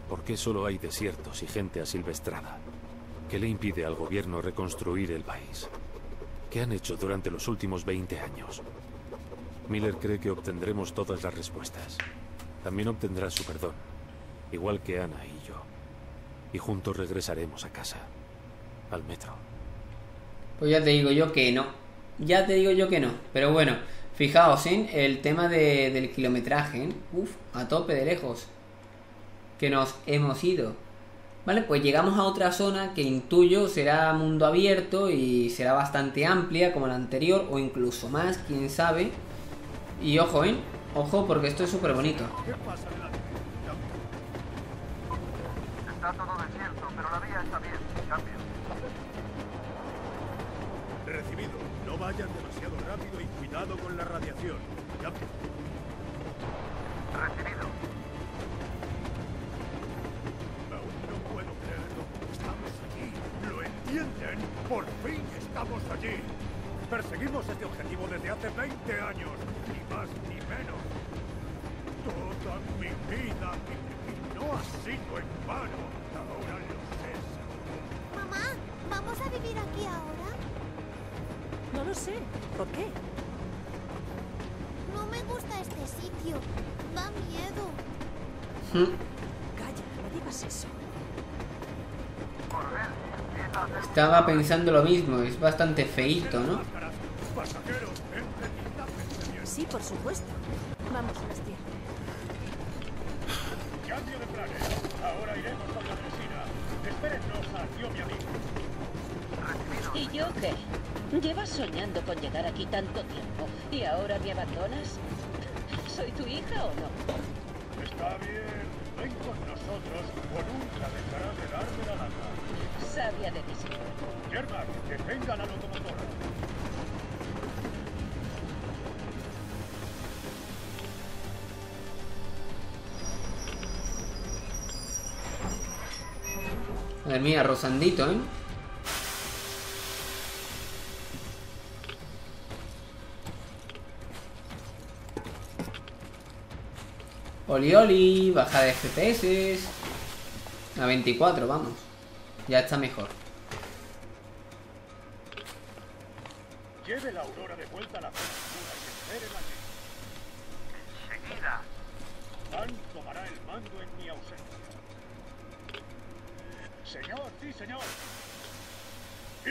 ¿Por qué solo hay desiertos y gente asilvestrada? ¿Qué le impide al gobierno reconstruir el país? ¿Qué han hecho durante los últimos 20 años? Miller cree que obtendremos todas las respuestas. También obtendrá su perdón, igual que Ana y yo. Y juntos regresaremos a casa, al metro. Pues ya te digo yo que no. ya te digo yo que no. Pero bueno, fijaos en el tema de- del kilometraje. ¿eh? Uf, a tope de lejos. Que nos hemos ido. Vale, pues llegamos a otra zona que intuyo será mundo abierto y será bastante amplia como la anterior o incluso más, quién sabe. Y ojo, ¿eh? Ojo porque esto es súper bonito. ¿Qué pasa delante? Está todo desierto, pero la vía está bien. Cambio. Recibido. No vayan demasiado rápido y cuidado con la radiación. Cambio. Recibido. Aún no puedo creerlo. Estamos allí. ¿Lo entienden? Por fin estamos allí. Perseguimos este objetivo desde hace 20 años. Ni más ni menos. Toda mi vida. Y, y no ha sido en vano. Ahora lo sé. Mamá, ¿vamos a vivir aquí ahora? No lo sé. ¿Por qué? No me gusta este sitio. Da miedo. Hmm, Calla, no digas eso. Estaba pensando lo mismo, es bastante feíto, ¿no? Sí, por supuesto. Vamos a las. Cambio de planes. Ahora iremos con la vecina. Espérennos a tío mi amigo. ¿Y yo qué? Llevas soñando con llegar aquí tanto tiempo y ahora me abandonas. ¿Soy tu hija o no? Está bien. Ven con nosotros o nunca dejarás de darme la. Sabia decisión. Germán, detenga la locomotora. Madre mía, Rosandito, ¿eh? Oli oli, baja de FPS. A 24, vamos. Ya está mejor. Lleve la aurora de vuelta a la segura y espérela allí. Enseguida. Dan tomará el mando en mi ausencia. Señor, sí, señor.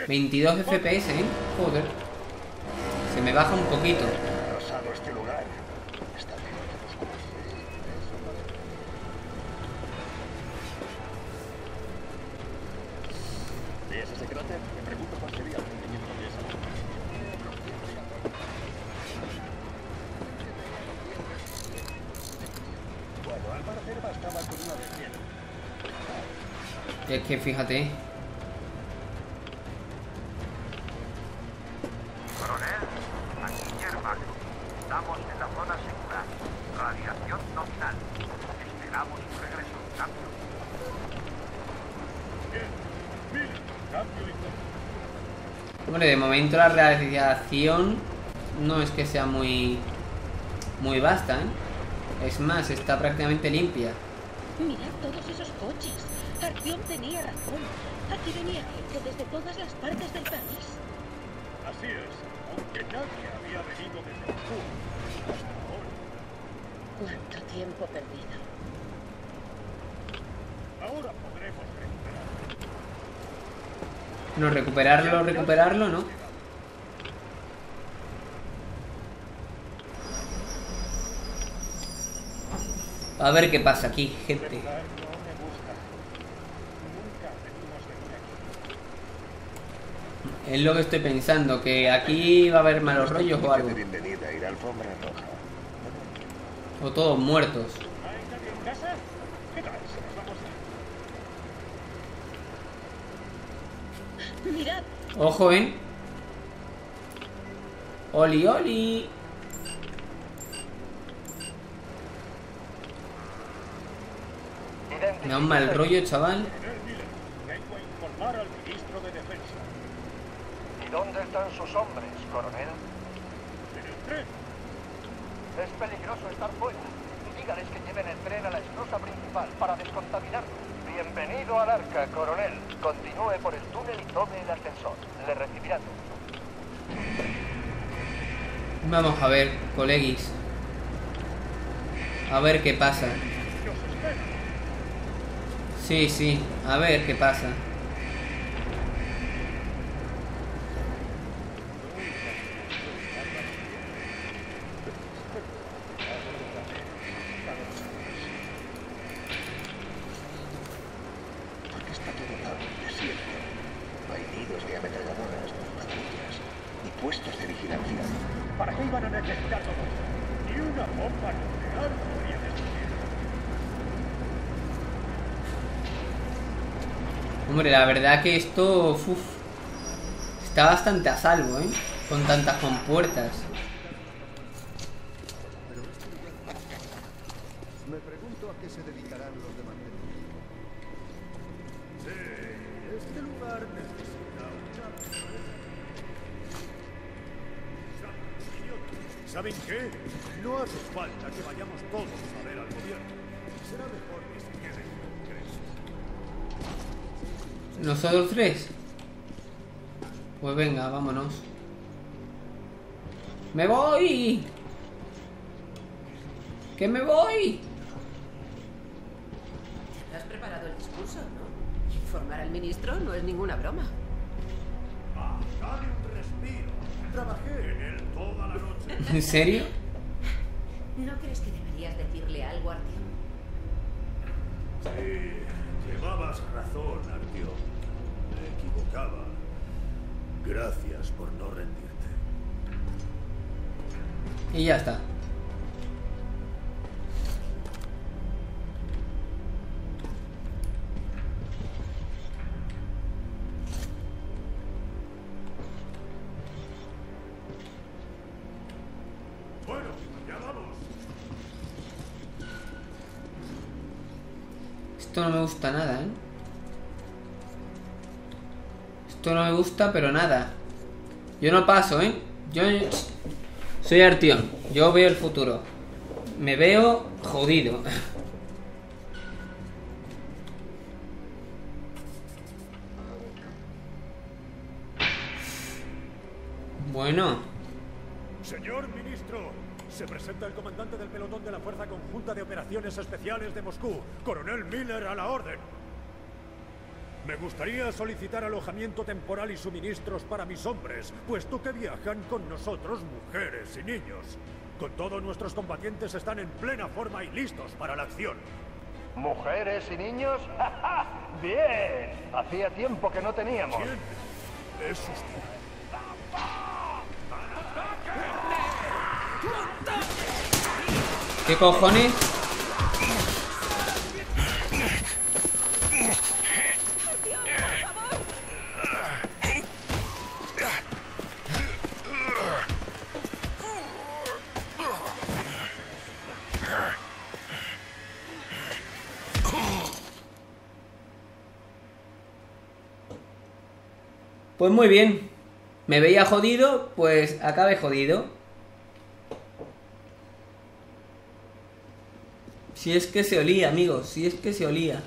22 FPS, ¿eh? Joder. Se me baja un poquito. Es que fíjate. Coronel, aquí Germán. Estamos en la zona segura. Radiación nominal. Esperamos su regreso. Cambio. Bien. Mire, cambio y todo. Hombre, de momento la radiación no es que sea muy muy vasta, ¿eh? Es más, está prácticamente limpia. Mirad todos esos coches. Artyom tenía razón. Aquí venía gente desde todas las partes del país. Así es, aunque nadie había venido desde hasta ahora. Cuánto tiempo perdido. Ahora podremos recuperar. No, recuperarlo, recuperarlo, ¿no? A ver qué pasa aquí, gente. No me gusta. Nunca venimos de aquí. Es lo que estoy pensando, que aquí va a haber malos rollos o algo. Bienvenida a ir a alfombra roja. O todos muertos. ¿Hay nadie en casa? ¿Qué tal si nos vamos a... Mirad, Ojo, ¿eh? Oli, oli. Me da un mal rollo, chaval. Coronel Miller, vengo a informar al ministro de Defensa. ¿Y dónde están sus hombres, coronel? Es peligroso estar fuera. Dígales que lleven el tren a la esclusa principal para descontaminarlo. Bienvenido al arca, coronel. Continúe por el túnel y tome el ascensor. Le recibirán. Vamos a ver, coleguis. A ver qué pasa. Sí, sí, a ver qué pasa. ¿Para qué iban a necesitar todo esto? Ni una bomba nuclear podría destruir. Hombre, la verdad que esto está bastante a salvo, ¿eh? Con tantas compuertas. ¿Nosotros tres? Pues venga, vámonos. ¡Me voy! ¡Que me voy! ¿Has preparado el discurso, no? Informar al ministro no es ninguna broma. Ah, dale un respiro. Trabajé en él toda la noche. ¿En serio? ¿No crees que deberías decirle algo, Artyom? Sí, llevabas razón, Artyom. Me equivocaba. Gracias por no rendirte. Y ya está. Bueno, ya vamos. Esto no me gusta nada, ¿eh? Esto no me gusta, pero nada. Yo no paso, ¿eh? Yo soy Artión. Yo veo el futuro. Me veo jodido. Bueno, Señor ministro, se presenta el comandante del pelotón de la Fuerza Conjunta de Operaciones Especiales de Moscú, coronel Miller a la orden. Me gustaría solicitar alojamiento temporal y suministros para mis hombres, puesto que viajan con nosotros mujeres y niños. Con todo, nuestros combatientes están en plena forma y listos para la acción. ¿Mujeres y niños? Bien. Hacía tiempo que no teníamos. Es usted. ¿qué cojones? Pues muy bien. Me veía jodido, pues acabe jodido. Si es que se olía, amigos, si es que se olía.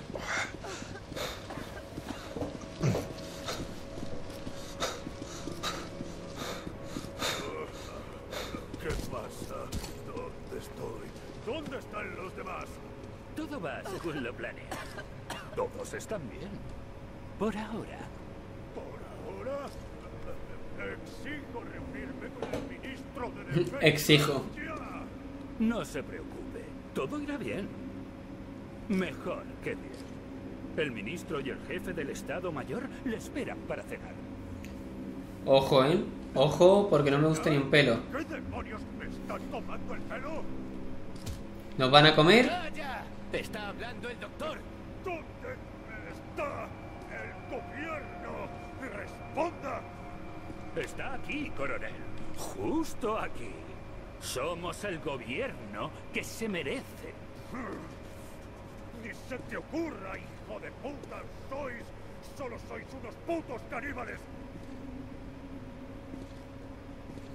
¿Qué pasa? ¿Dónde estoy? ¿Dónde están los demás? Todo va según lo planeado. Todos están bien. Por ahora. Por ahora, exijo reunirme con el ministro de Defensa. Exijo. No se preocupe. Todo irá bien. Mejor que bien. El ministro y el jefe del Estado Mayor le esperan para cenar. Ojo, ¿eh? Ojo, porque no me gusta ni un pelo. ¿Qué demonios me están tomando el pelo? ¿Nos van a comer? ¡Calla! Está hablando el doctor. ¿Dónde está el gobierno? ¡Responda! Está aquí, coronel. Justo aquí. Somos el gobierno que se merece. Ni se te ocurra, hijo de puta. Sois. Solo sois unos putos caníbales.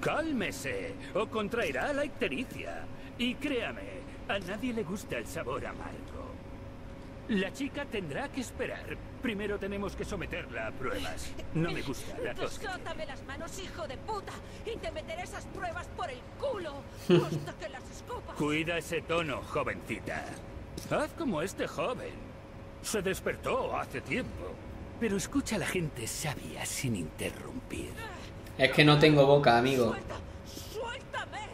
Cálmese o contraerá la ictericia. Y créame, a nadie le gusta el sabor amargo. La chica tendrá que esperar. Primero tenemos que someterla a pruebas. No me gusta la tos. Desátame las manos, hijo de puta, y te meteré esas pruebas por el culo hasta que las escupas. Cuida ese tono, jovencita. Haz como este joven. Se despertó hace tiempo. Pero escucha a la gente sabia sin interrumpir. Es que no tengo boca, amigo. ¡Suéltame!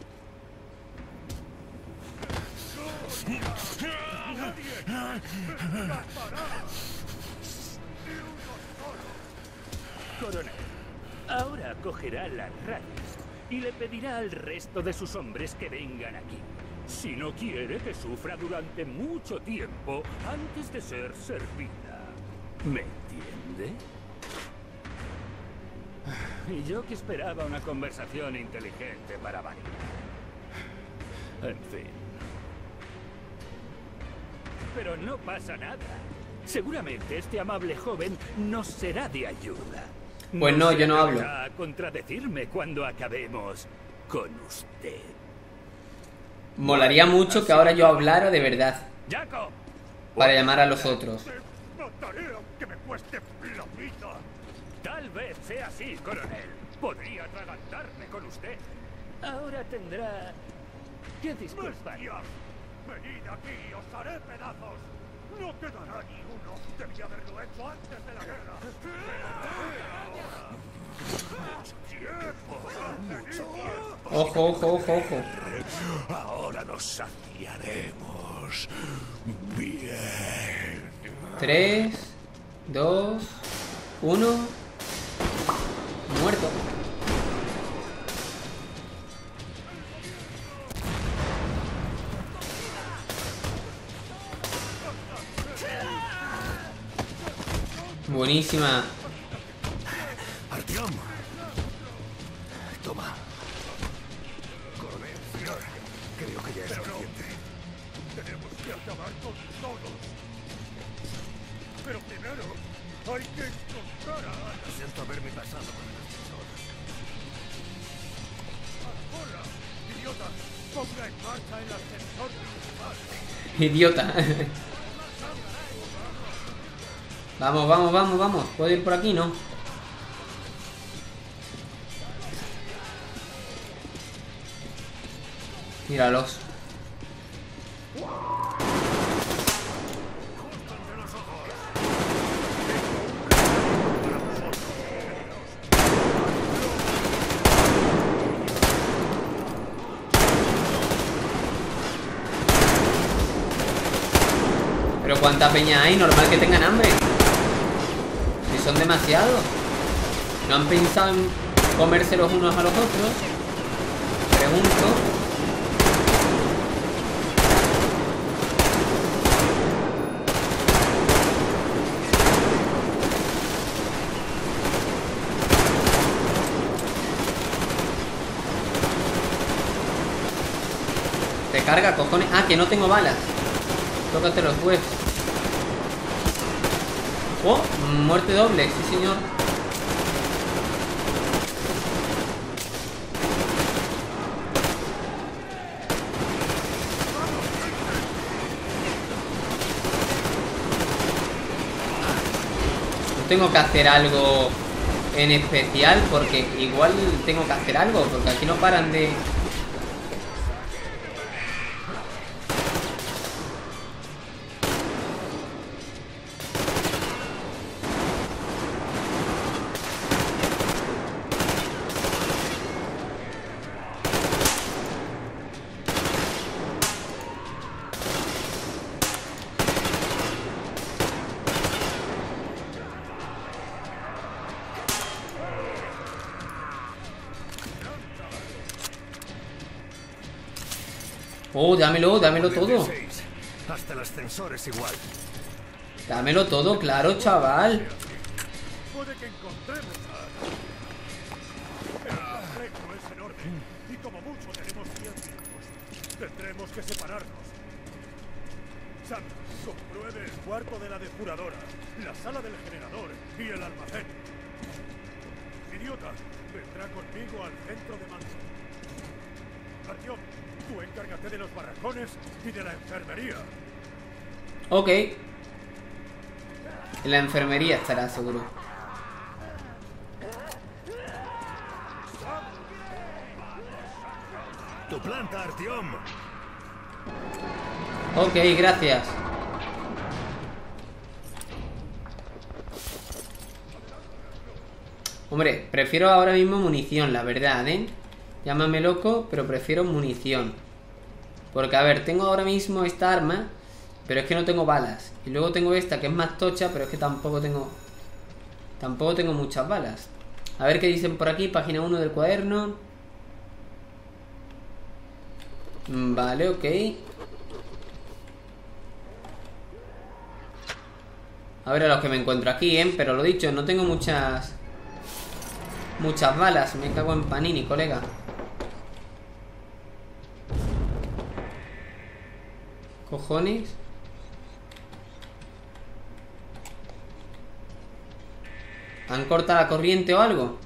Coronel, ahora cogerá las rayas y le pedirá al resto de sus hombres que vengan aquí. Si no quiere que sufra durante mucho tiempo antes de ser servida. ¿Me entiende? Y yo que esperaba una conversación inteligente para variar. En fin. Pero no pasa nada. Seguramente este amable joven nos será de ayuda. Pues no, yo no hablo. a contradecirme cuando acabemos con usted. Molaría mucho que ahora yo hablara de verdad. Jacob, Para llamar a los otros. Tal vez sea así, coronel. Podría atragantarme con usted. Ahora tendrá que disculpar. Venid aquí y os haré pedazos. No quedará ni uno. Debía haberlo hecho antes de la guerra. Ojo, ojo, ojo, ojo. Ahora nos saciaremos. Bien. 3, 2, 1. Buenísima. Artyom. Toma. Coronel. Creo que ya es suficiente. Tenemos que acabar con todos. Pero primero hay que encontrar a Ana. Siento haberme pasado con el ascensor. ¡Ahora! ¡Idiota! ¡Ponga en marcha el ascensor principal! Idiota. Vamos, vamos, vamos, vamos. ¿Puedo ir por aquí? No. Míralos. Pero cuánta peña hay, normal que tengan hambre. Son demasiados. ¿No han pensado en comerse los unos a los otros? Pregunto. Recarga, cojones. Ah, que no tengo balas. Tócate los huevos. Oh, muerte doble, sí señor. Tengo que hacer algo en especial porque igual tengo que hacer algo porque aquí no paran de... Oh, dámelo, dámelo todo. Hasta el ascensor es igual. Dámelo todo, claro, chaval. Puede que encontremos. El es enorme y como mucho tenemos 100 minutos. Tendremos que separarnos. Sam, compruebe el cuarto de la depuradora, la sala del generador y el almacén. Idiota, vendrá conmigo al centro de Manson. Tú encárgate de los barracones y de la enfermería. Ok. En la enfermería estará seguro. Tu planta, Artyom. Ok, gracias. Hombre, prefiero ahora mismo munición, la verdad, ¿eh? Llámame loco, pero prefiero munición. Porque, a ver, tengo ahora mismo esta arma, pero es que no tengo balas. Y luego tengo esta, que es más tocha, pero es que tampoco tengo... Tampoco tengo muchas balas. A ver qué dicen por aquí, página 1 del cuaderno. Mm, Vale, ok. A ver a los que me encuentro aquí, ¿eh? Pero lo dicho, no tengo muchas... Muchas balas. Me cago en panini, colega. Cojones. ¿Han cortado la corriente o algo?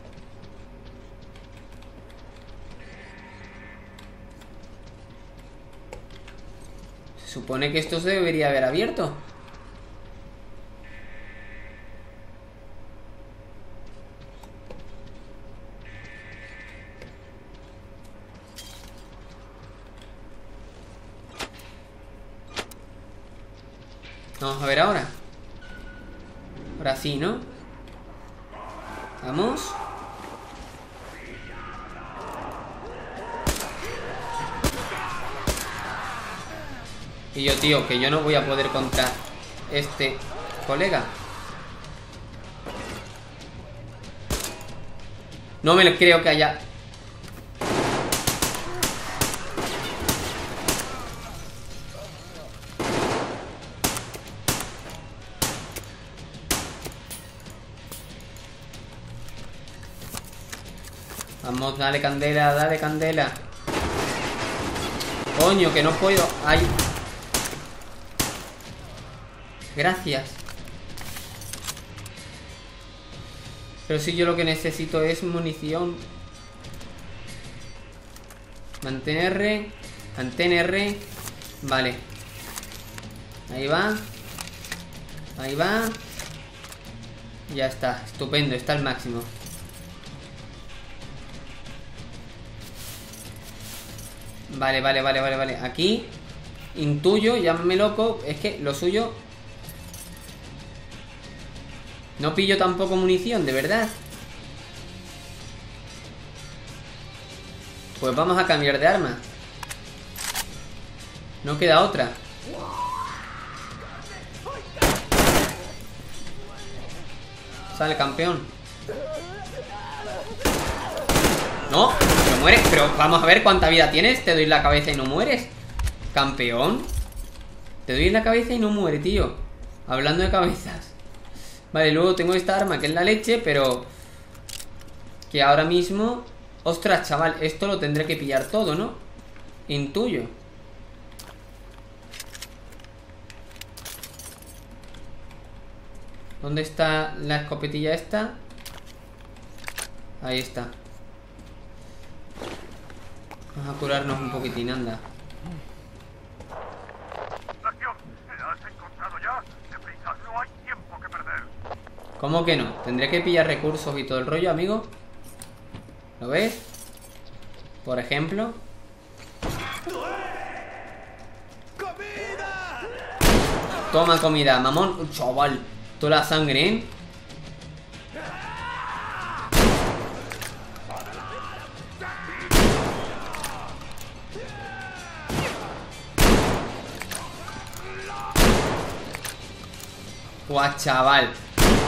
Se supone que esto se debería haber abierto. Vamos a ver ahora. Ahora sí, ¿no? Vamos. Y yo, tío, que yo no voy a poder contra este colega. No me creo que haya... Vamos, dale candela, dale candela. Coño, que no puedo. Ay. Gracias. Pero si yo lo que necesito es munición. Mantén R. Mantén R. Vale. Ahí va. Ahí va. Ya está. Estupendo. Está al máximo. Vale, vale, vale, vale, vale. Aquí intuyo, llámame loco. Es que lo suyo. No pillo tampoco munición, de verdad. Pues vamos a cambiar de arma. No queda otra. Sale campeón. No, no mueres. Pero vamos a ver cuánta vida tienes. Te doy la cabeza y no mueres. Campeón. Te doy la cabeza y no muere, tío. Hablando de cabezas. Vale, luego tengo esta arma que es la leche, pero... Que ahora mismo... Ostras, chaval, esto lo tendré que pillar todo, ¿no? Intuyo. ¿Dónde está la escopetilla esta? Ahí está. Vamos a curarnos un poquitín, anda. ¿Cómo que no? Tendré que pillar recursos y todo el rollo, amigo. ¿Lo ves? Por ejemplo. Toma comida, mamón. Chaval, toda la sangre, ¿eh? Guau, chaval.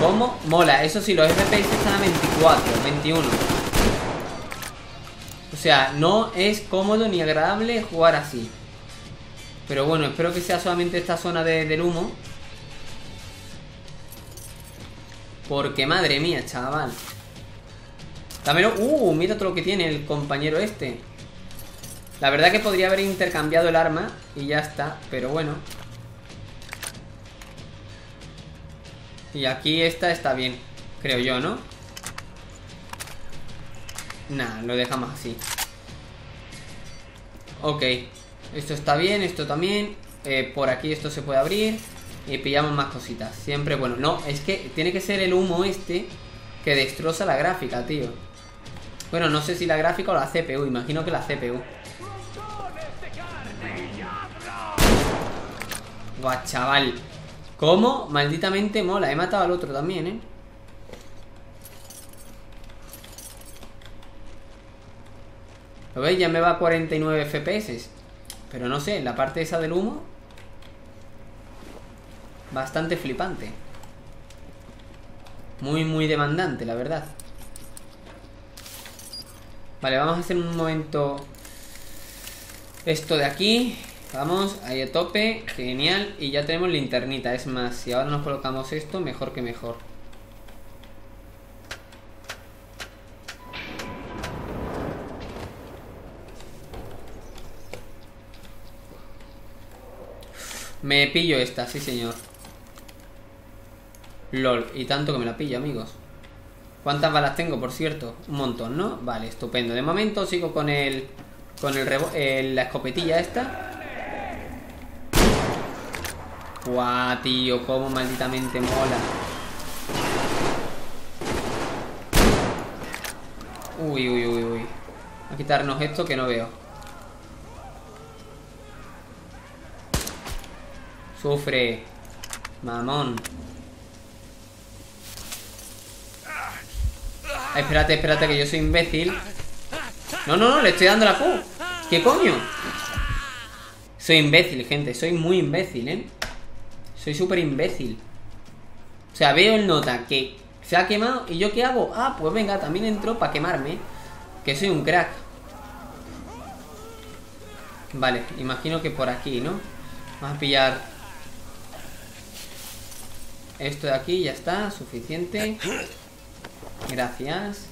¿Cómo? Mola. Eso sí, los FPS están a 24, 21. O sea, no es cómodo ni agradable jugar así. Pero bueno, espero que sea solamente esta zona de- del humo. Porque madre mía, chaval. Dámelo. Uh, mira todo lo que tiene el compañero este. La verdad que podría haber intercambiado el arma y ya está. Pero bueno. Y aquí esta está bien. Creo yo, ¿no? Nah, lo dejamos así. Ok. Esto está bien, esto también. Eh, por aquí esto se puede abrir. Y pillamos más cositas. Siempre, bueno, no, es que tiene que ser el humo este que destroza la gráfica, tío. Bueno, no sé si la gráfica o la CPU. Imagino que la CPU. Guau, chaval. ¿Cómo? Malditamente mola. He matado al otro también, ¿eh? ¿Lo veis? Ya me va a 49 FPS. Pero no sé, la parte esa del humo. Bastante flipante. Muy, muy demandante, la verdad. Vale, vamos a hacer un momento Esto de aquí. Vamos, ahí a tope. Genial. Y ya tenemos linternita. Es más, si ahora nos colocamos esto, mejor que mejor. Me pillo esta, sí señor. LOL, y tanto que me la pillo, amigos. ¿Cuántas balas tengo, por cierto? Un montón, ¿no? Vale, estupendo. De momento sigo con el... Con el, el la escopetilla esta. Guau, tío, cómo malditamente mola. Uy, uy, uy, uy. A quitarnos esto que no veo. Sufre. Mamón. Ay, espérate, espérate, que yo soy imbécil. No, no, no, le estoy dando la Q. ¿Qué coño? Soy imbécil, gente. Soy muy imbécil, ¿eh? Soy súper imbécil. O sea, veo el nota que se ha quemado y yo qué hago? Ah, pues venga, también entro para quemarme. Que soy un crack. Vale, imagino que por aquí, ¿no? Vamos a pillar esto de aquí, ya está, suficiente. Gracias.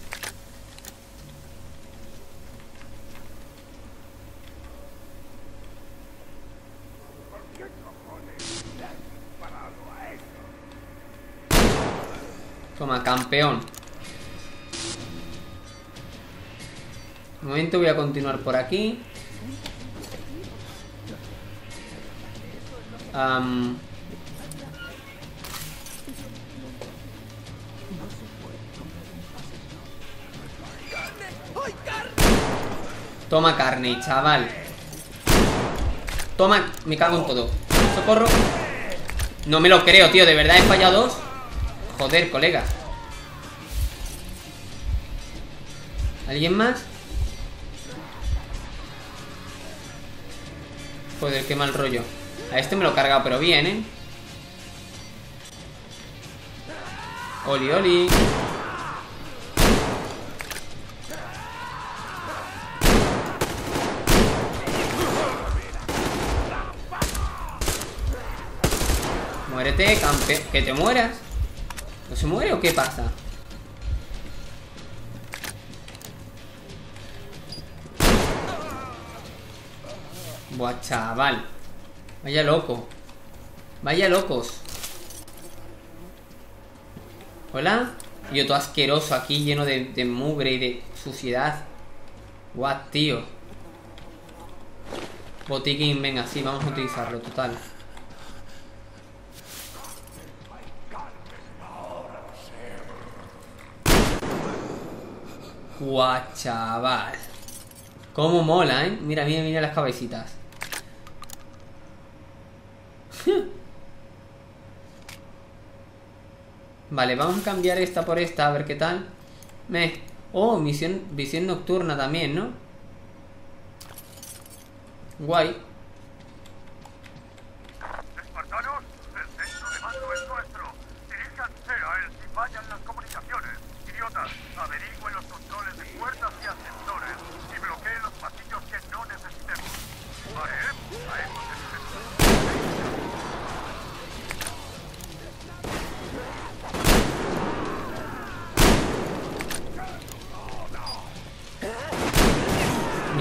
Toma, campeón. Un momento voy a continuar por aquí. Toma carne, chaval Toma, me cago en todo Socorro No me lo creo, tío, ¿de verdad he fallado dos? Joder, colega ¿Alguien más? Joder, qué mal rollo A este me lo he cargado, pero bien, ¿eh? Oli, oli Muérete, campeón. ¿Que te mueras? ¿No se muere o qué pasa? Buah, chaval. Vaya loco. Vaya locos. Hola. Yo todo asqueroso aquí, lleno de, mugre y de suciedad. What, tío. Botiquín, venga, sí, vamos a utilizarlo, total. Guau, chaval. Cómo mola, ¿eh? Mira, mira, mira las cabecitas. vale, vamos a cambiar esta por esta, a ver qué tal. Me. Oh, misión, visión nocturna también, ¿no? Guay.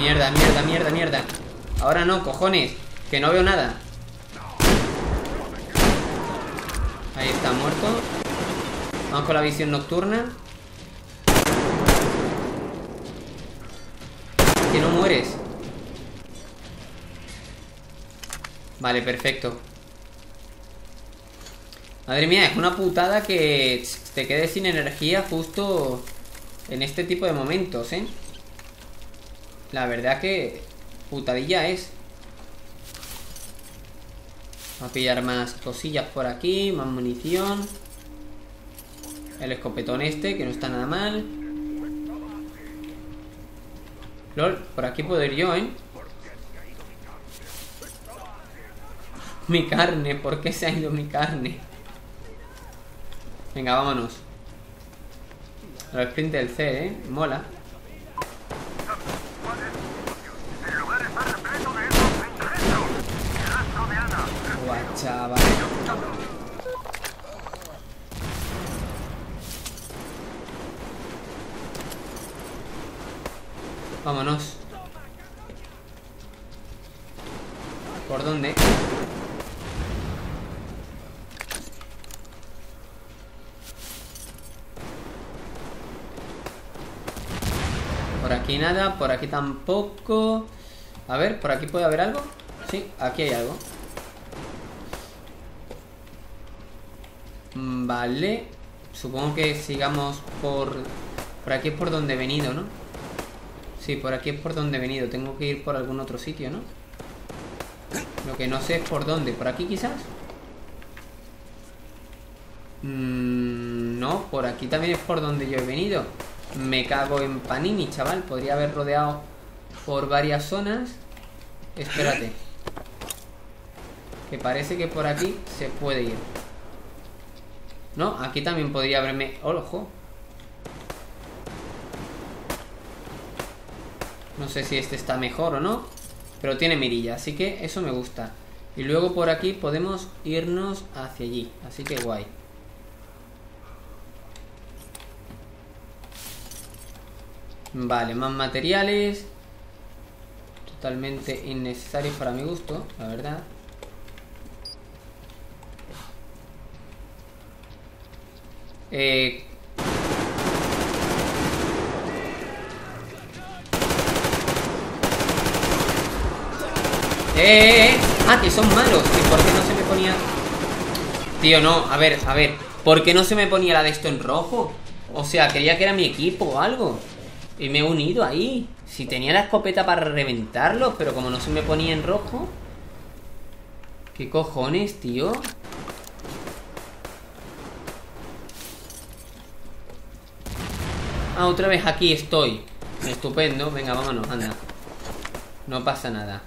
Mierda, mierda, mierda, mierda. Ahora no, cojones. Que no veo nada. Ahí está, muerto. Vamos con la visión nocturna. Que no mueres. Vale, perfecto. Madre mía, es una putada que te quedes sin energía justo en este tipo de momentos, ¿eh? La verdad que putadilla es. Vamos a pillar más cosillas por aquí, más munición. El escopetón este, que no está nada mal. LOL, por aquí puedo ir yo, ¿eh? Mi carne, ¿por qué se ha ido mi carne? Venga, vámonos. El sprint del C, ¿eh? Mola. El lugar está repleto de Vámonos. ¿Por dónde? Por aquí nada, por aquí tampoco. A ver, ¿por aquí puede haber algo? Sí, aquí hay algo. Mm, Vale. Supongo que sigamos por... Por aquí es por donde he venido, ¿no? Sí, por aquí es por donde he venido. Tengo que ir por algún otro sitio, ¿no? Lo que no sé es por dónde. ¿Por aquí quizás? Mm, no, por aquí también es por donde yo he venido. Me cago en Panini, chaval. Podría haber rodeado por varias zonas. Espérate. Que parece que por aquí se puede ir. No, aquí también podría haberme... ¡Ojo! No sé si este está mejor o no. Pero tiene mirilla, así que eso me gusta. Y luego por aquí podemos irnos hacia allí. Así que guay. Vale, más materiales. Totalmente innecesarios para mi gusto, la verdad. Eh... ¡Eh, eh, eh! Ah, que son malos. ¿Y por qué no se me ponía...? Tío, no, a ver, a ver ¿Por qué no se me ponía la de esto en rojo? O sea, creía que era mi equipo o algo Y me he unido ahí Si tenía la escopeta para reventarlo Pero como no se me ponía en rojo ¿Qué cojones, tío? Ah, otra vez aquí estoy. Estupendo, venga, vámonos, anda. No pasa nada.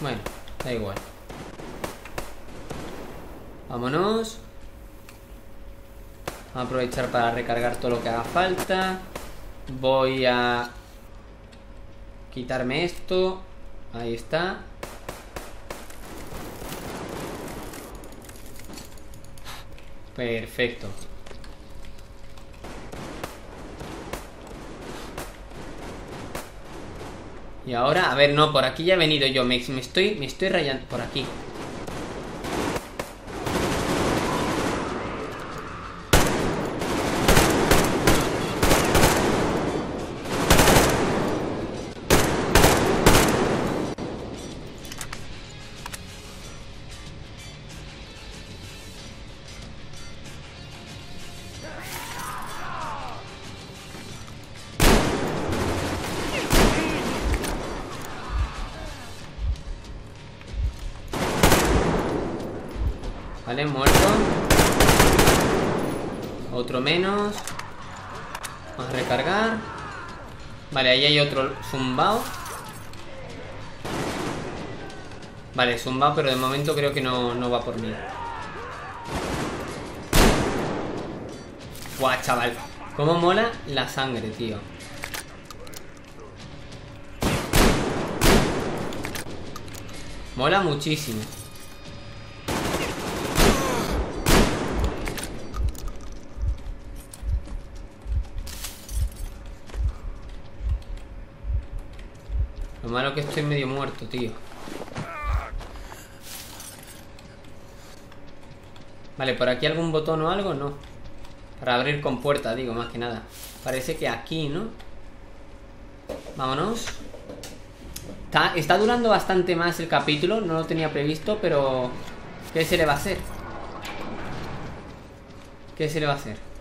Bueno, da igual. Vámonos. A aprovechar para recargar todo lo que haga falta. Voy a Quitarme esto. Ahí está Perfecto. Y ahora, a ver, no, por aquí ya he venido yo. Me, me estoy, me estoy rayando por aquí zumbao. Vale, zumbao, pero de momento creo que no, no va por mí. Guau, chaval. Cómo mola la sangre, tío. Mola muchísimo que estoy medio muerto, tío Vale, ¿por aquí algún botón o algo? No Para abrir con puerta, digo, más que nada Parece que aquí, ¿no? Vámonos está, está durando bastante más el capítulo No lo tenía previsto, pero ¿Qué se le va a hacer? ¿Qué se le va a hacer?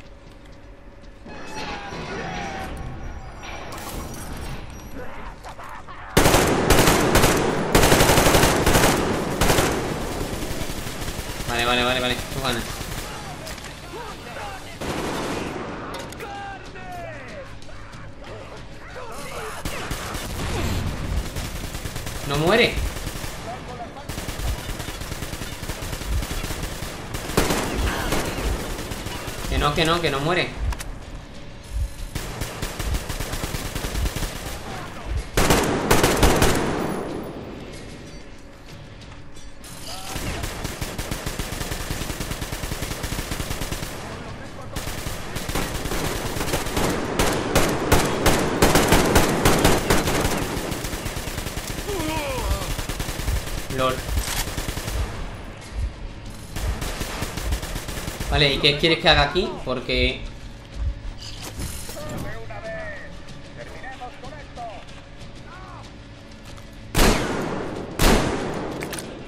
Que no, muere. LOL. ¿Y qué quieres que haga aquí? Porque...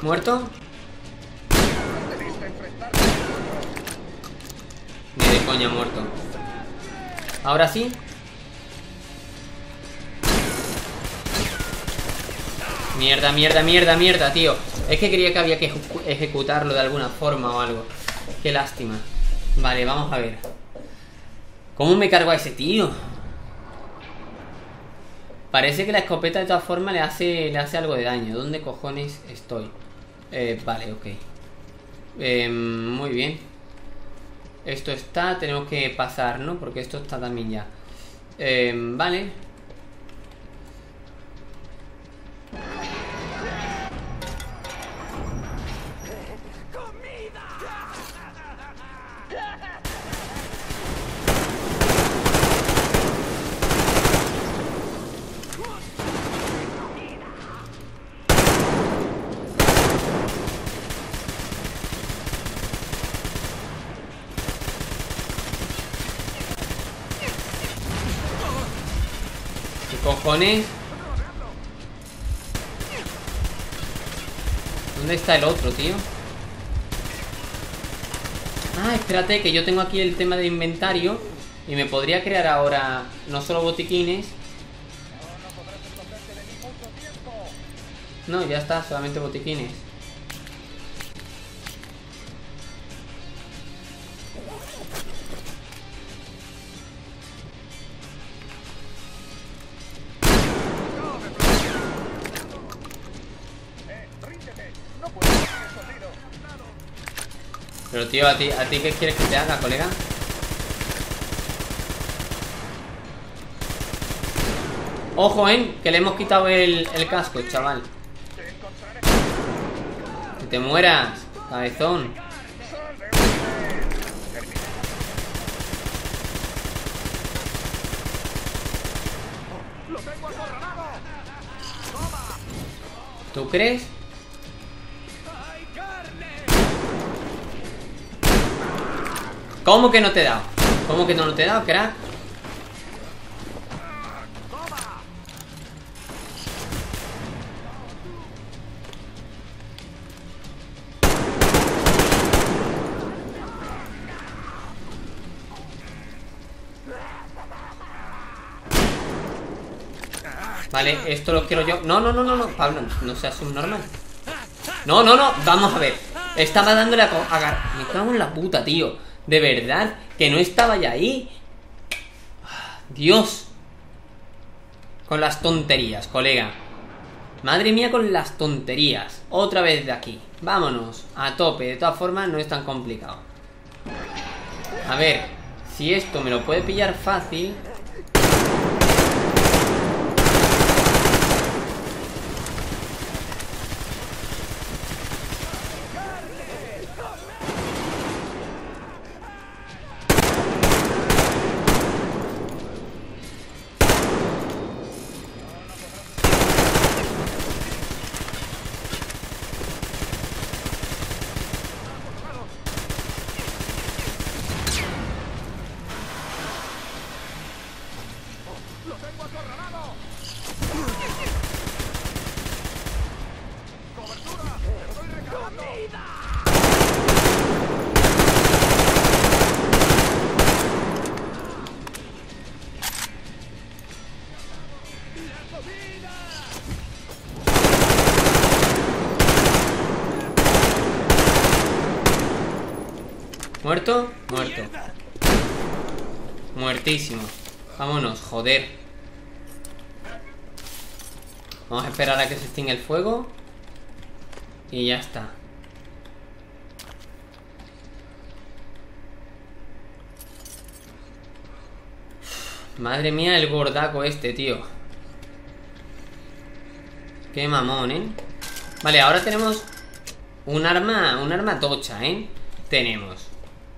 ¿Muerto? Ni de coña muerto. Ahora sí. Mierda, mierda, mierda, mierda, tío. Es que quería que había que ejecu- ejecutarlo de alguna forma o algo. Qué lástima. Vale, vamos a ver. ¿Cómo me cargo a ese tío? Parece que la escopeta de todas formas le hace, le hace algo de daño. ¿Dónde cojones estoy? Eh, vale, ok. Eh, muy bien. Esto está, tenemos que pasar, ¿no? Porque esto está también ya. Eh, vale. ¿Dónde está el otro, tío? Ah, espérate, que yo tengo aquí el tema de inventario Y me podría crear ahora no solo botiquines. No, ya está, solamente botiquines Pero tío, ¿a ti, ¿a ti qué quieres que te haga, colega? Ojo, ¿eh? Que le hemos quitado el, el casco, chaval Que te mueras, cabezón ¿Tú crees? ¿Cómo que no te he dado? ¿Cómo que no te he dado, crack? Vale, esto lo quiero yo No, no, no, no, no, Pablo, no seas subnormal No, no, no, vamos a ver Estaba dándole a... co- a gar- Me cago en la puta, tío De verdad, que no estaba ya ahí. Dios. Con las tonterías, colega. Madre mía con las tonterías. Otra vez de aquí. Vámonos, a tope. De todas formas no es tan complicado. A ver Si esto me lo puede pillar fácil Vámonos, joder. Vamos a esperar a que se extinga el fuego. Y ya está. Madre mía, el gordaco este, tío. Qué mamón, ¿eh? Vale, ahora tenemos un arma, un arma tocha, ¿eh? Tenemos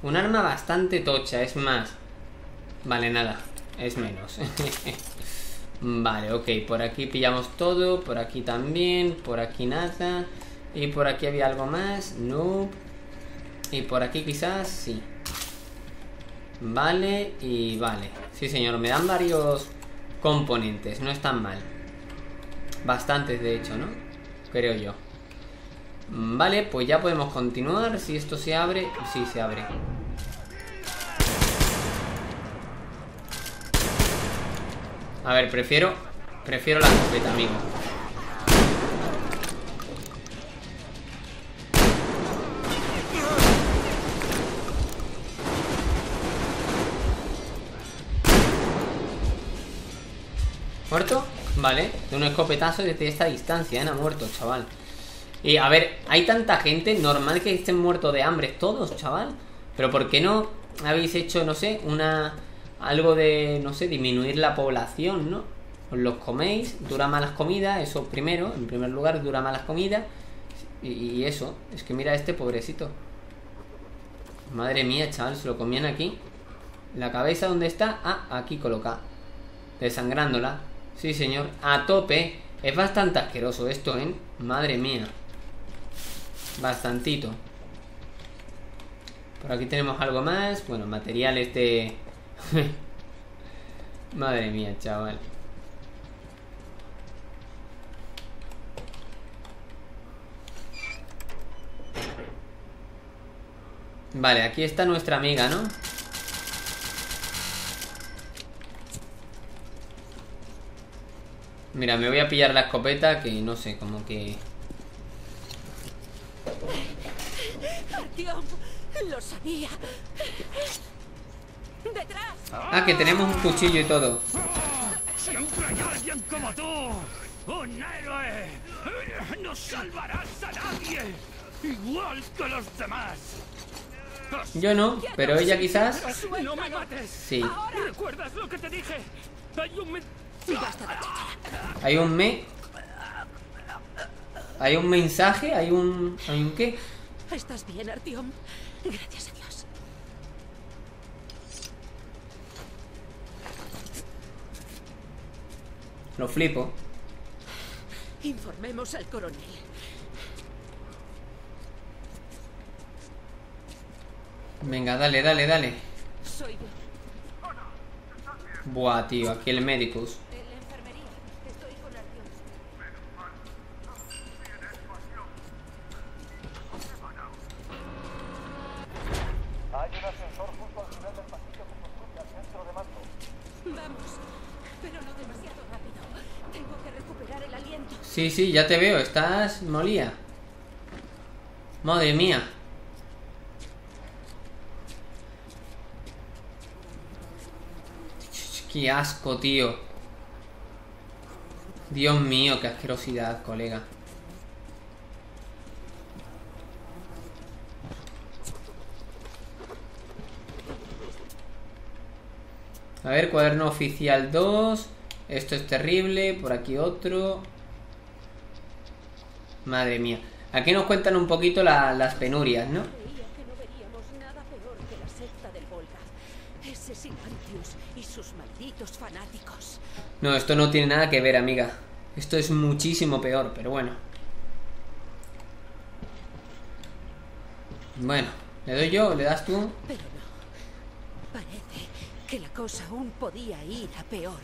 un arma bastante tocha, es más. Vale, nada, es menos. vale, ok, por aquí pillamos todo, por aquí también, por aquí nada. Y por aquí había algo más. No. Y por aquí quizás sí. Vale y vale. Sí, señor. Me dan varios componentes. No están mal. Bastantes, de hecho, ¿no? Creo yo. Vale, pues ya podemos continuar. Si esto se abre... Sí, se abre. A ver, prefiero... Prefiero la escopeta, amigo. ¿Muerto? Vale, de un escopetazo desde esta distancia, ¿eh? Ha muerto, chaval. Y a ver, hay tanta gente, normal que estén muertos de hambre todos, chaval. Pero ¿por qué no habéis hecho, no sé, una... Algo de, no sé, disminuir la población, ¿no? Os los coméis, dura malas comidas, eso primero, en primer lugar, dura malas comidas. Y, eso, es que mira a este pobrecito. Madre mía, chaval, se lo comían aquí. La cabeza, ¿dónde está? Ah, aquí coloca. Desangrándola. Sí, señor. A tope. Es bastante asqueroso esto, ¿eh? Madre mía. Bastantito. Por aquí tenemos algo más. Bueno, materiales de... Madre mía, chaval. Vale, aquí está nuestra amiga, ¿no? Mira, me voy a pillar la escopeta que no sé, como que... Lo sabía. Ah, que tenemos un cuchillo y todo. ¡Siempre hay alguien como tú! ¡Un héroe! ¡No salvarás a nadie! ¡Igual que los demás! Yo no, pero ella quizás... ¡No me mates! Sí. ¿Recuerdas lo que te dije? Hay un... men- Hay un me... Hay un mensaje, hay un... ¿Hay un qué? ¿Estás bien, Artyom? Gracias a Dios. Lo flipo. Informemos al coronel. Venga, dale, dale, dale. Soy yo. Buah, tío, aquí el Medicus. Sí, sí, ya te veo, estás molía. Madre mía. Qué asco, tío. Dios mío, qué asquerosidad, colega. A ver, cuaderno oficial 2. Esto es terrible. Por aquí otro. Madre mía. Aquí nos cuentan un poquito la- las penurias, ¿no? No, esto no tiene nada que ver, amiga. Esto es muchísimo peor, pero bueno. Bueno, ¿le doy yo? ¿Le das tú? Pero no. Parece que la cosa aún podía ir a peor.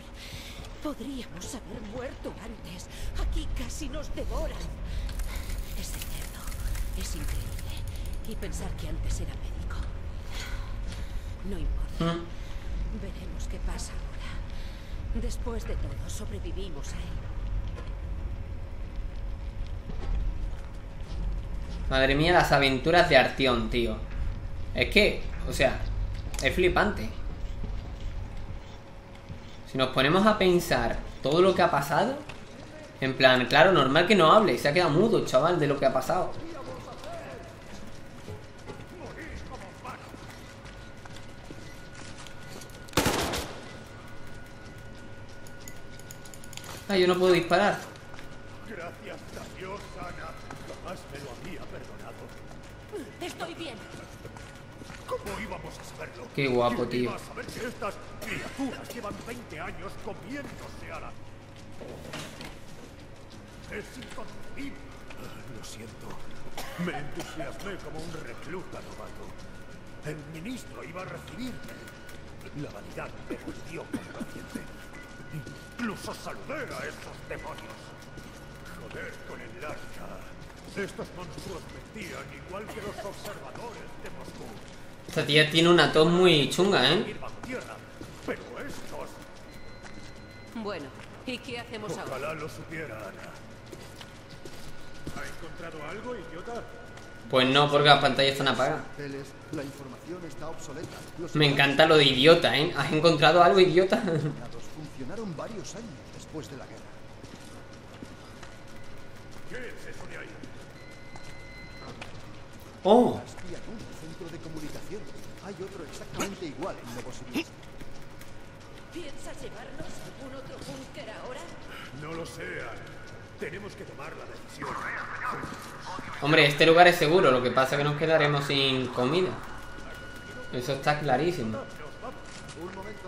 Podríamos haber muerto antes. Aquí casi nos devoran. Es increíble. Y pensar que antes era médico. No importa. Mm. Veremos qué pasa ahora. Después de todo, sobrevivimos a él. Madre mía, las aventuras de Artión, tío. Es que, o sea, es flipante. Si nos ponemos a pensar todo lo que ha pasado, en plan, claro, normal que no hable, se ha quedado mudo, chaval, de lo que ha pasado. Ah, yo no puedo disparar. Gracias a Dios, Ana. Jamás me lo había perdonado. Estoy bien. ¿Cómo íbamos a saberlo? Qué guapo, ¿Quién tío. iba a saber que estas criaturas llevan 20 años comiéndose a la... Es inconcebible. Lo siento. Me entusiasmé como un recluta novato. El ministro iba a recibirme. La vanidad me volvió complaciente. Incluso saludé a esos demonios. Joder con el arca. Estos monstruos mentían igual que los observadores de Moscú. Esta tía tiene una tos muy chunga, ¿eh? Pero estos... Bueno, ¿y qué hacemos ahora? Ojalá lo supiera Ana. ¿Ha encontrado algo, idiota? Pues no, porque las pantallas están apagadas. La información está obsoleta. Los Me encanta lo de idiota, ¿eh? ¿Has encontrado algo, idiota? datos funcionaron varios años después de la guerra. ¿Qué es eso de ahí? ¡Oh! Spianum, centro de comunicación. Hay otro exactamente igual en Novosibirsk. ¿Piensas llevarnos a algún otro búnker ahora? No lo sé. Tenemos que tomar la decisión. Hombre, este lugar es seguro, lo que pasa es que nos quedaremos sin comida. Eso está clarísimo. Un momento,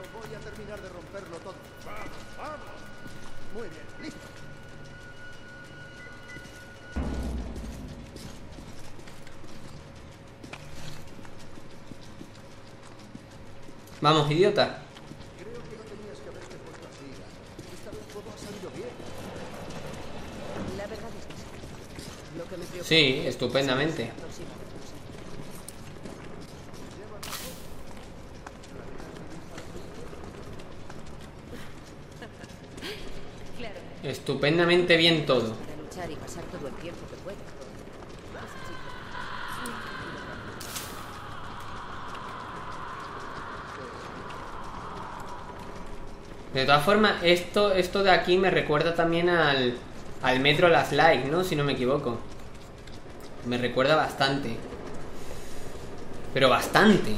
es que sí. Estupendamente. Estupendamente bien todo. para luchar y pasar todo el tiempo que pueda. Ese chico. De todas formas, esto, esto de aquí me recuerda también al, al Metro Las Light, ¿no? Si no me equivoco. Me recuerda bastante. Pero bastante.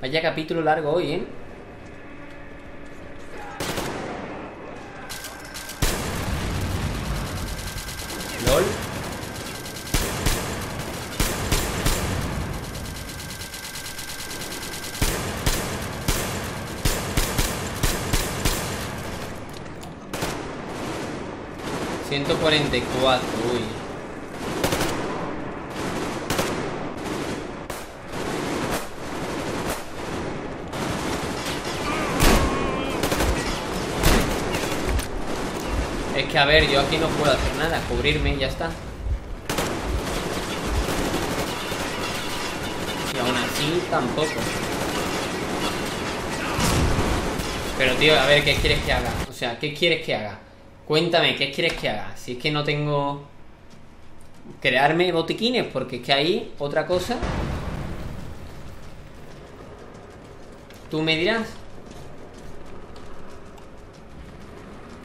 Vaya capítulo largo hoy, ¿eh? 44, uy. Es que a ver, yo aquí no puedo hacer nada, cubrirme y ya está. Y aún así tampoco. Pero tío, a ver, ¿qué quieres que haga? O sea, ¿qué quieres que haga? Cuéntame, ¿qué quieres que haga? Si es que no tengo... Crearme botiquines, porque es que ahí, otra cosa... Tú me dirás.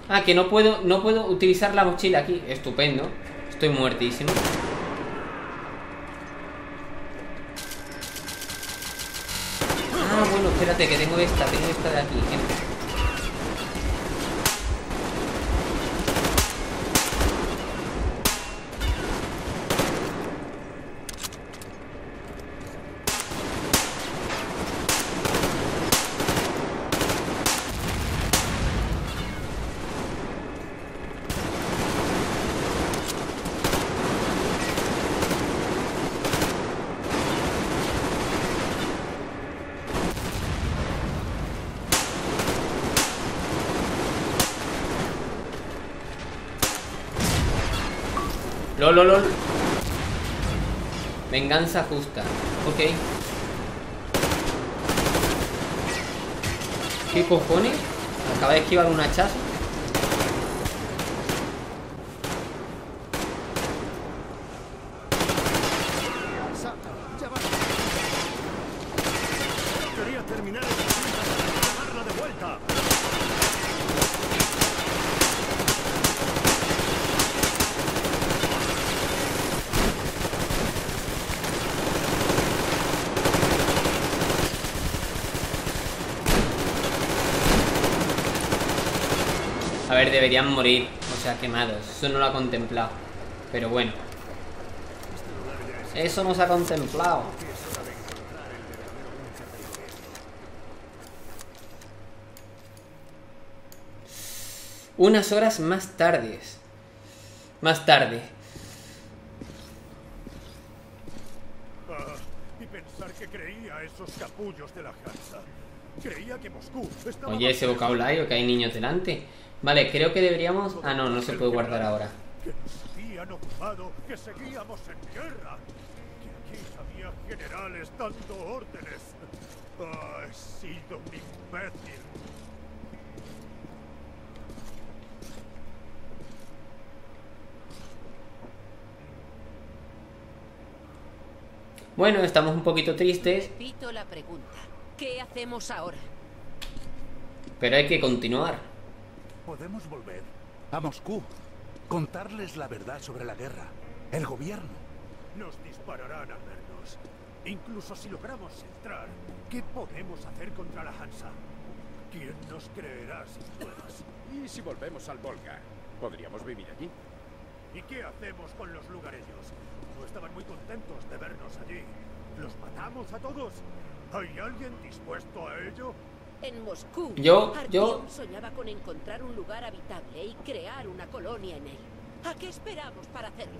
Ah, que no puedo, no puedo utilizar la mochila aquí. Estupendo. Estoy muertísimo. Ah, bueno, espérate, que tengo esta, tengo esta de aquí, gente. Lol, lol, lol. Venganza justa. Ok. ¿Qué cojones? Acaba de esquivar un hachazo. Quería terminar esta cinta para llevarla de vuelta. A ver, deberían morir. O sea, quemados. Eso no lo ha contemplado. Pero bueno. Eso no se ha contemplado. Unas horas más tardes. Más tarde. Ah, y pensar que creía a esos capullos de la Hansa. Creía que Moscú estaba Oye, ese vocabulario, que hay niños delante. Vale, creo que deberíamos... Ah, no, no se puede guardar ahora. que nos habían ocupado, que seguíamos en guerra, que aquí había generales dando órdenes. Ah, he sido un imbécil. Bueno, estamos un poquito tristes, Repito la pregunta. ¿Qué hacemos ahora? pero hay que continuar. Podemos volver a Moscú, contarles la verdad sobre la guerra, el gobierno. Nos dispararán al vernos. Incluso si logramos entrar, ¿qué podemos hacer contra la Hansa? ¿Quién nos creerá sin pruebas? ¿Y si volvemos al Volga? ¿Podríamos vivir allí? ¿Y qué hacemos con los lugareños? No estaban muy contentos de vernos allí. ¿Los matamos a todos? ¿Hay alguien dispuesto a ello? En Moscú, Yo- yo- soñaba con encontrar un lugar habitable y crear una colonia en él. ¿A qué esperamos para hacerlo?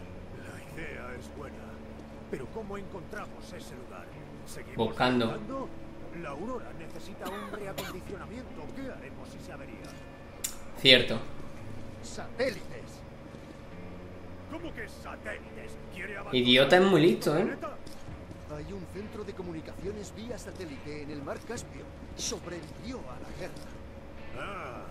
La idea es buena. Pero ¿cómo encontramos ese lugar? ¿Seguimos Buscando. buscando? La Aurora necesita un reacondicionamiento. ¿Qué haremos si se avería? Cierto. Satélites. ¿Cómo que satélites? ¿Quiere Idiota es muy listo, ¿eh? planeta? Hay un centro de comunicaciones vía satélite en el mar Caspio. Sobrevivió a la guerra. Ah,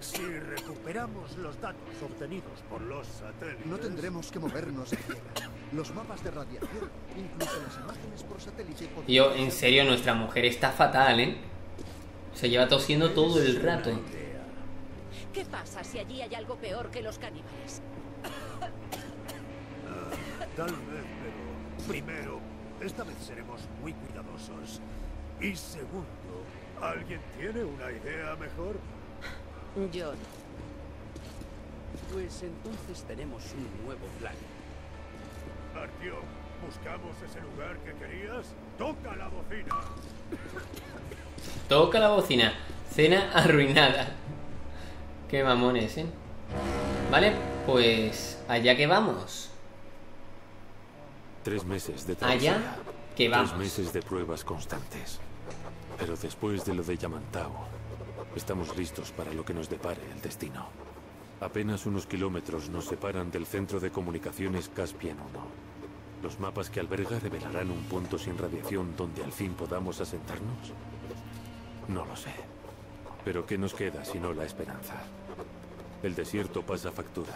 si recuperamos los datos obtenidos por los satélites... No tendremos que movernos a ciegas. Los mapas de radiación, incluso las imágenes por satélite... podrán Yo, en ser- serio, nuestra mujer está fatal, ¿eh? Se lleva tosiendo todo el rato. ¿Qué pasa si allí hay algo peor que los caníbales? Tal vez, pero primero, esta vez seremos muy cuidadosos. Y segundo, ¿alguien tiene una idea mejor? Yo no. Pues entonces tenemos un nuevo plan. Artyom, ¿buscamos ese lugar que querías? ¡Toca la bocina! Toca la bocina. Cena arruinada. Qué mamones, ¿eh? Vale, pues allá que vamos. Tres meses de Allá travesía. que vamos. Tres meses de pruebas constantes. Pero después de lo de Yamantau, estamos listos para lo que nos depare el destino. Apenas unos kilómetros nos separan del centro de comunicaciones Caspian 1. ¿Los mapas que alberga revelarán un punto sin radiación donde al fin podamos asentarnos? No lo sé. Pero ¿qué nos queda sino la esperanza? El desierto pasa factura.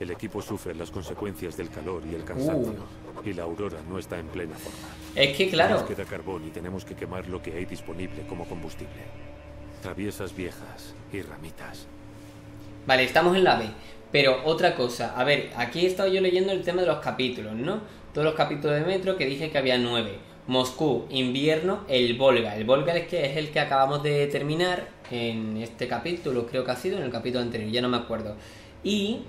El equipo sufre las consecuencias del calor y el cansancio. Y la aurora no está en plena forma. Es que, claro. Nos queda carbón y tenemos que quemar lo que hay disponible como combustible. Traviesas viejas y ramitas. Vale, estamos en la B. Pero otra cosa, a ver, aquí he estado yo leyendo el tema de los capítulos, ¿no? Todos los capítulos de Metro que dije que había nueve. Moscú, invierno, el Volga. El Volga es que es el que acabamos de terminar en este capítulo, creo que ha sido en el capítulo anterior, ya no me acuerdo. Y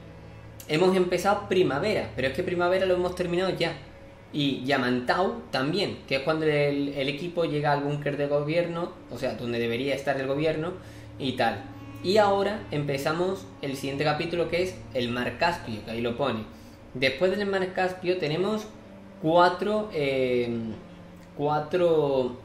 hemos empezado primavera, pero es que primavera lo hemos terminado ya. Y Yamantau también, que es cuando el, equipo llega al búnker de gobierno, o sea, donde debería estar el gobierno y tal. Y ahora empezamos el siguiente capítulo que es el Mar Caspio, que ahí lo pone. Después del Mar Caspio tenemos cuatro, eh, cuatro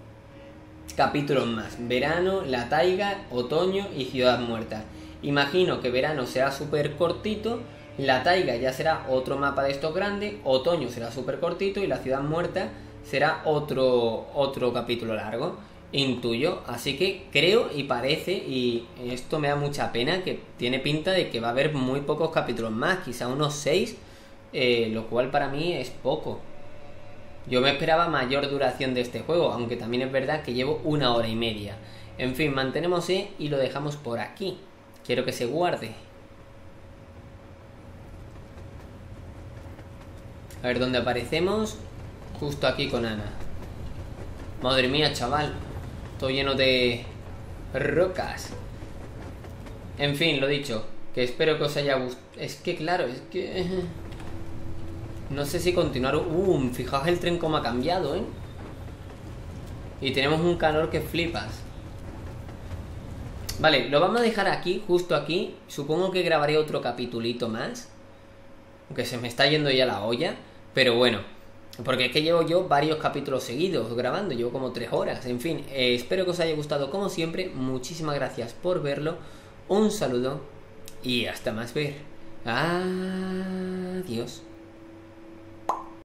capítulos más. Verano, la taiga, otoño y ciudad muerta. Imagino que verano será súper cortito, la taiga ya será otro mapa de estos grandes, otoño será súper cortito y la ciudad muerta será otro, otro capítulo largo. Intuyo, así que creo y parece, y esto me da mucha pena, que tiene pinta de que va a haber muy pocos capítulos más, quizá unos 6, lo cual para mí es poco. Yo me esperaba mayor duración de este juego, aunque también es verdad que llevo una hora y media. En fin, mantenemos E y lo dejamos por aquí. Quiero que se guarde. A ver dónde aparecemos. Justo aquí con Ana. Madre mía, chaval. Todo lleno de rocas. En fin, lo dicho. Que espero que os haya gustado. Es que claro, es que... No sé si continuar... Uh, fijaos el tren cómo ha cambiado, ¿eh? Y tenemos un calor que flipas. Vale, lo vamos a dejar aquí, justo aquí. Supongo que grabaré otro capitulito más. Aunque se me está yendo ya la olla. Pero bueno. Porque es que llevo yo varios capítulos seguidos grabando. Llevo como tres horas. En fin. eh, espero que os haya gustado como siempre. Muchísimas gracias por verlo. Un saludo. Y hasta más ver. Adiós.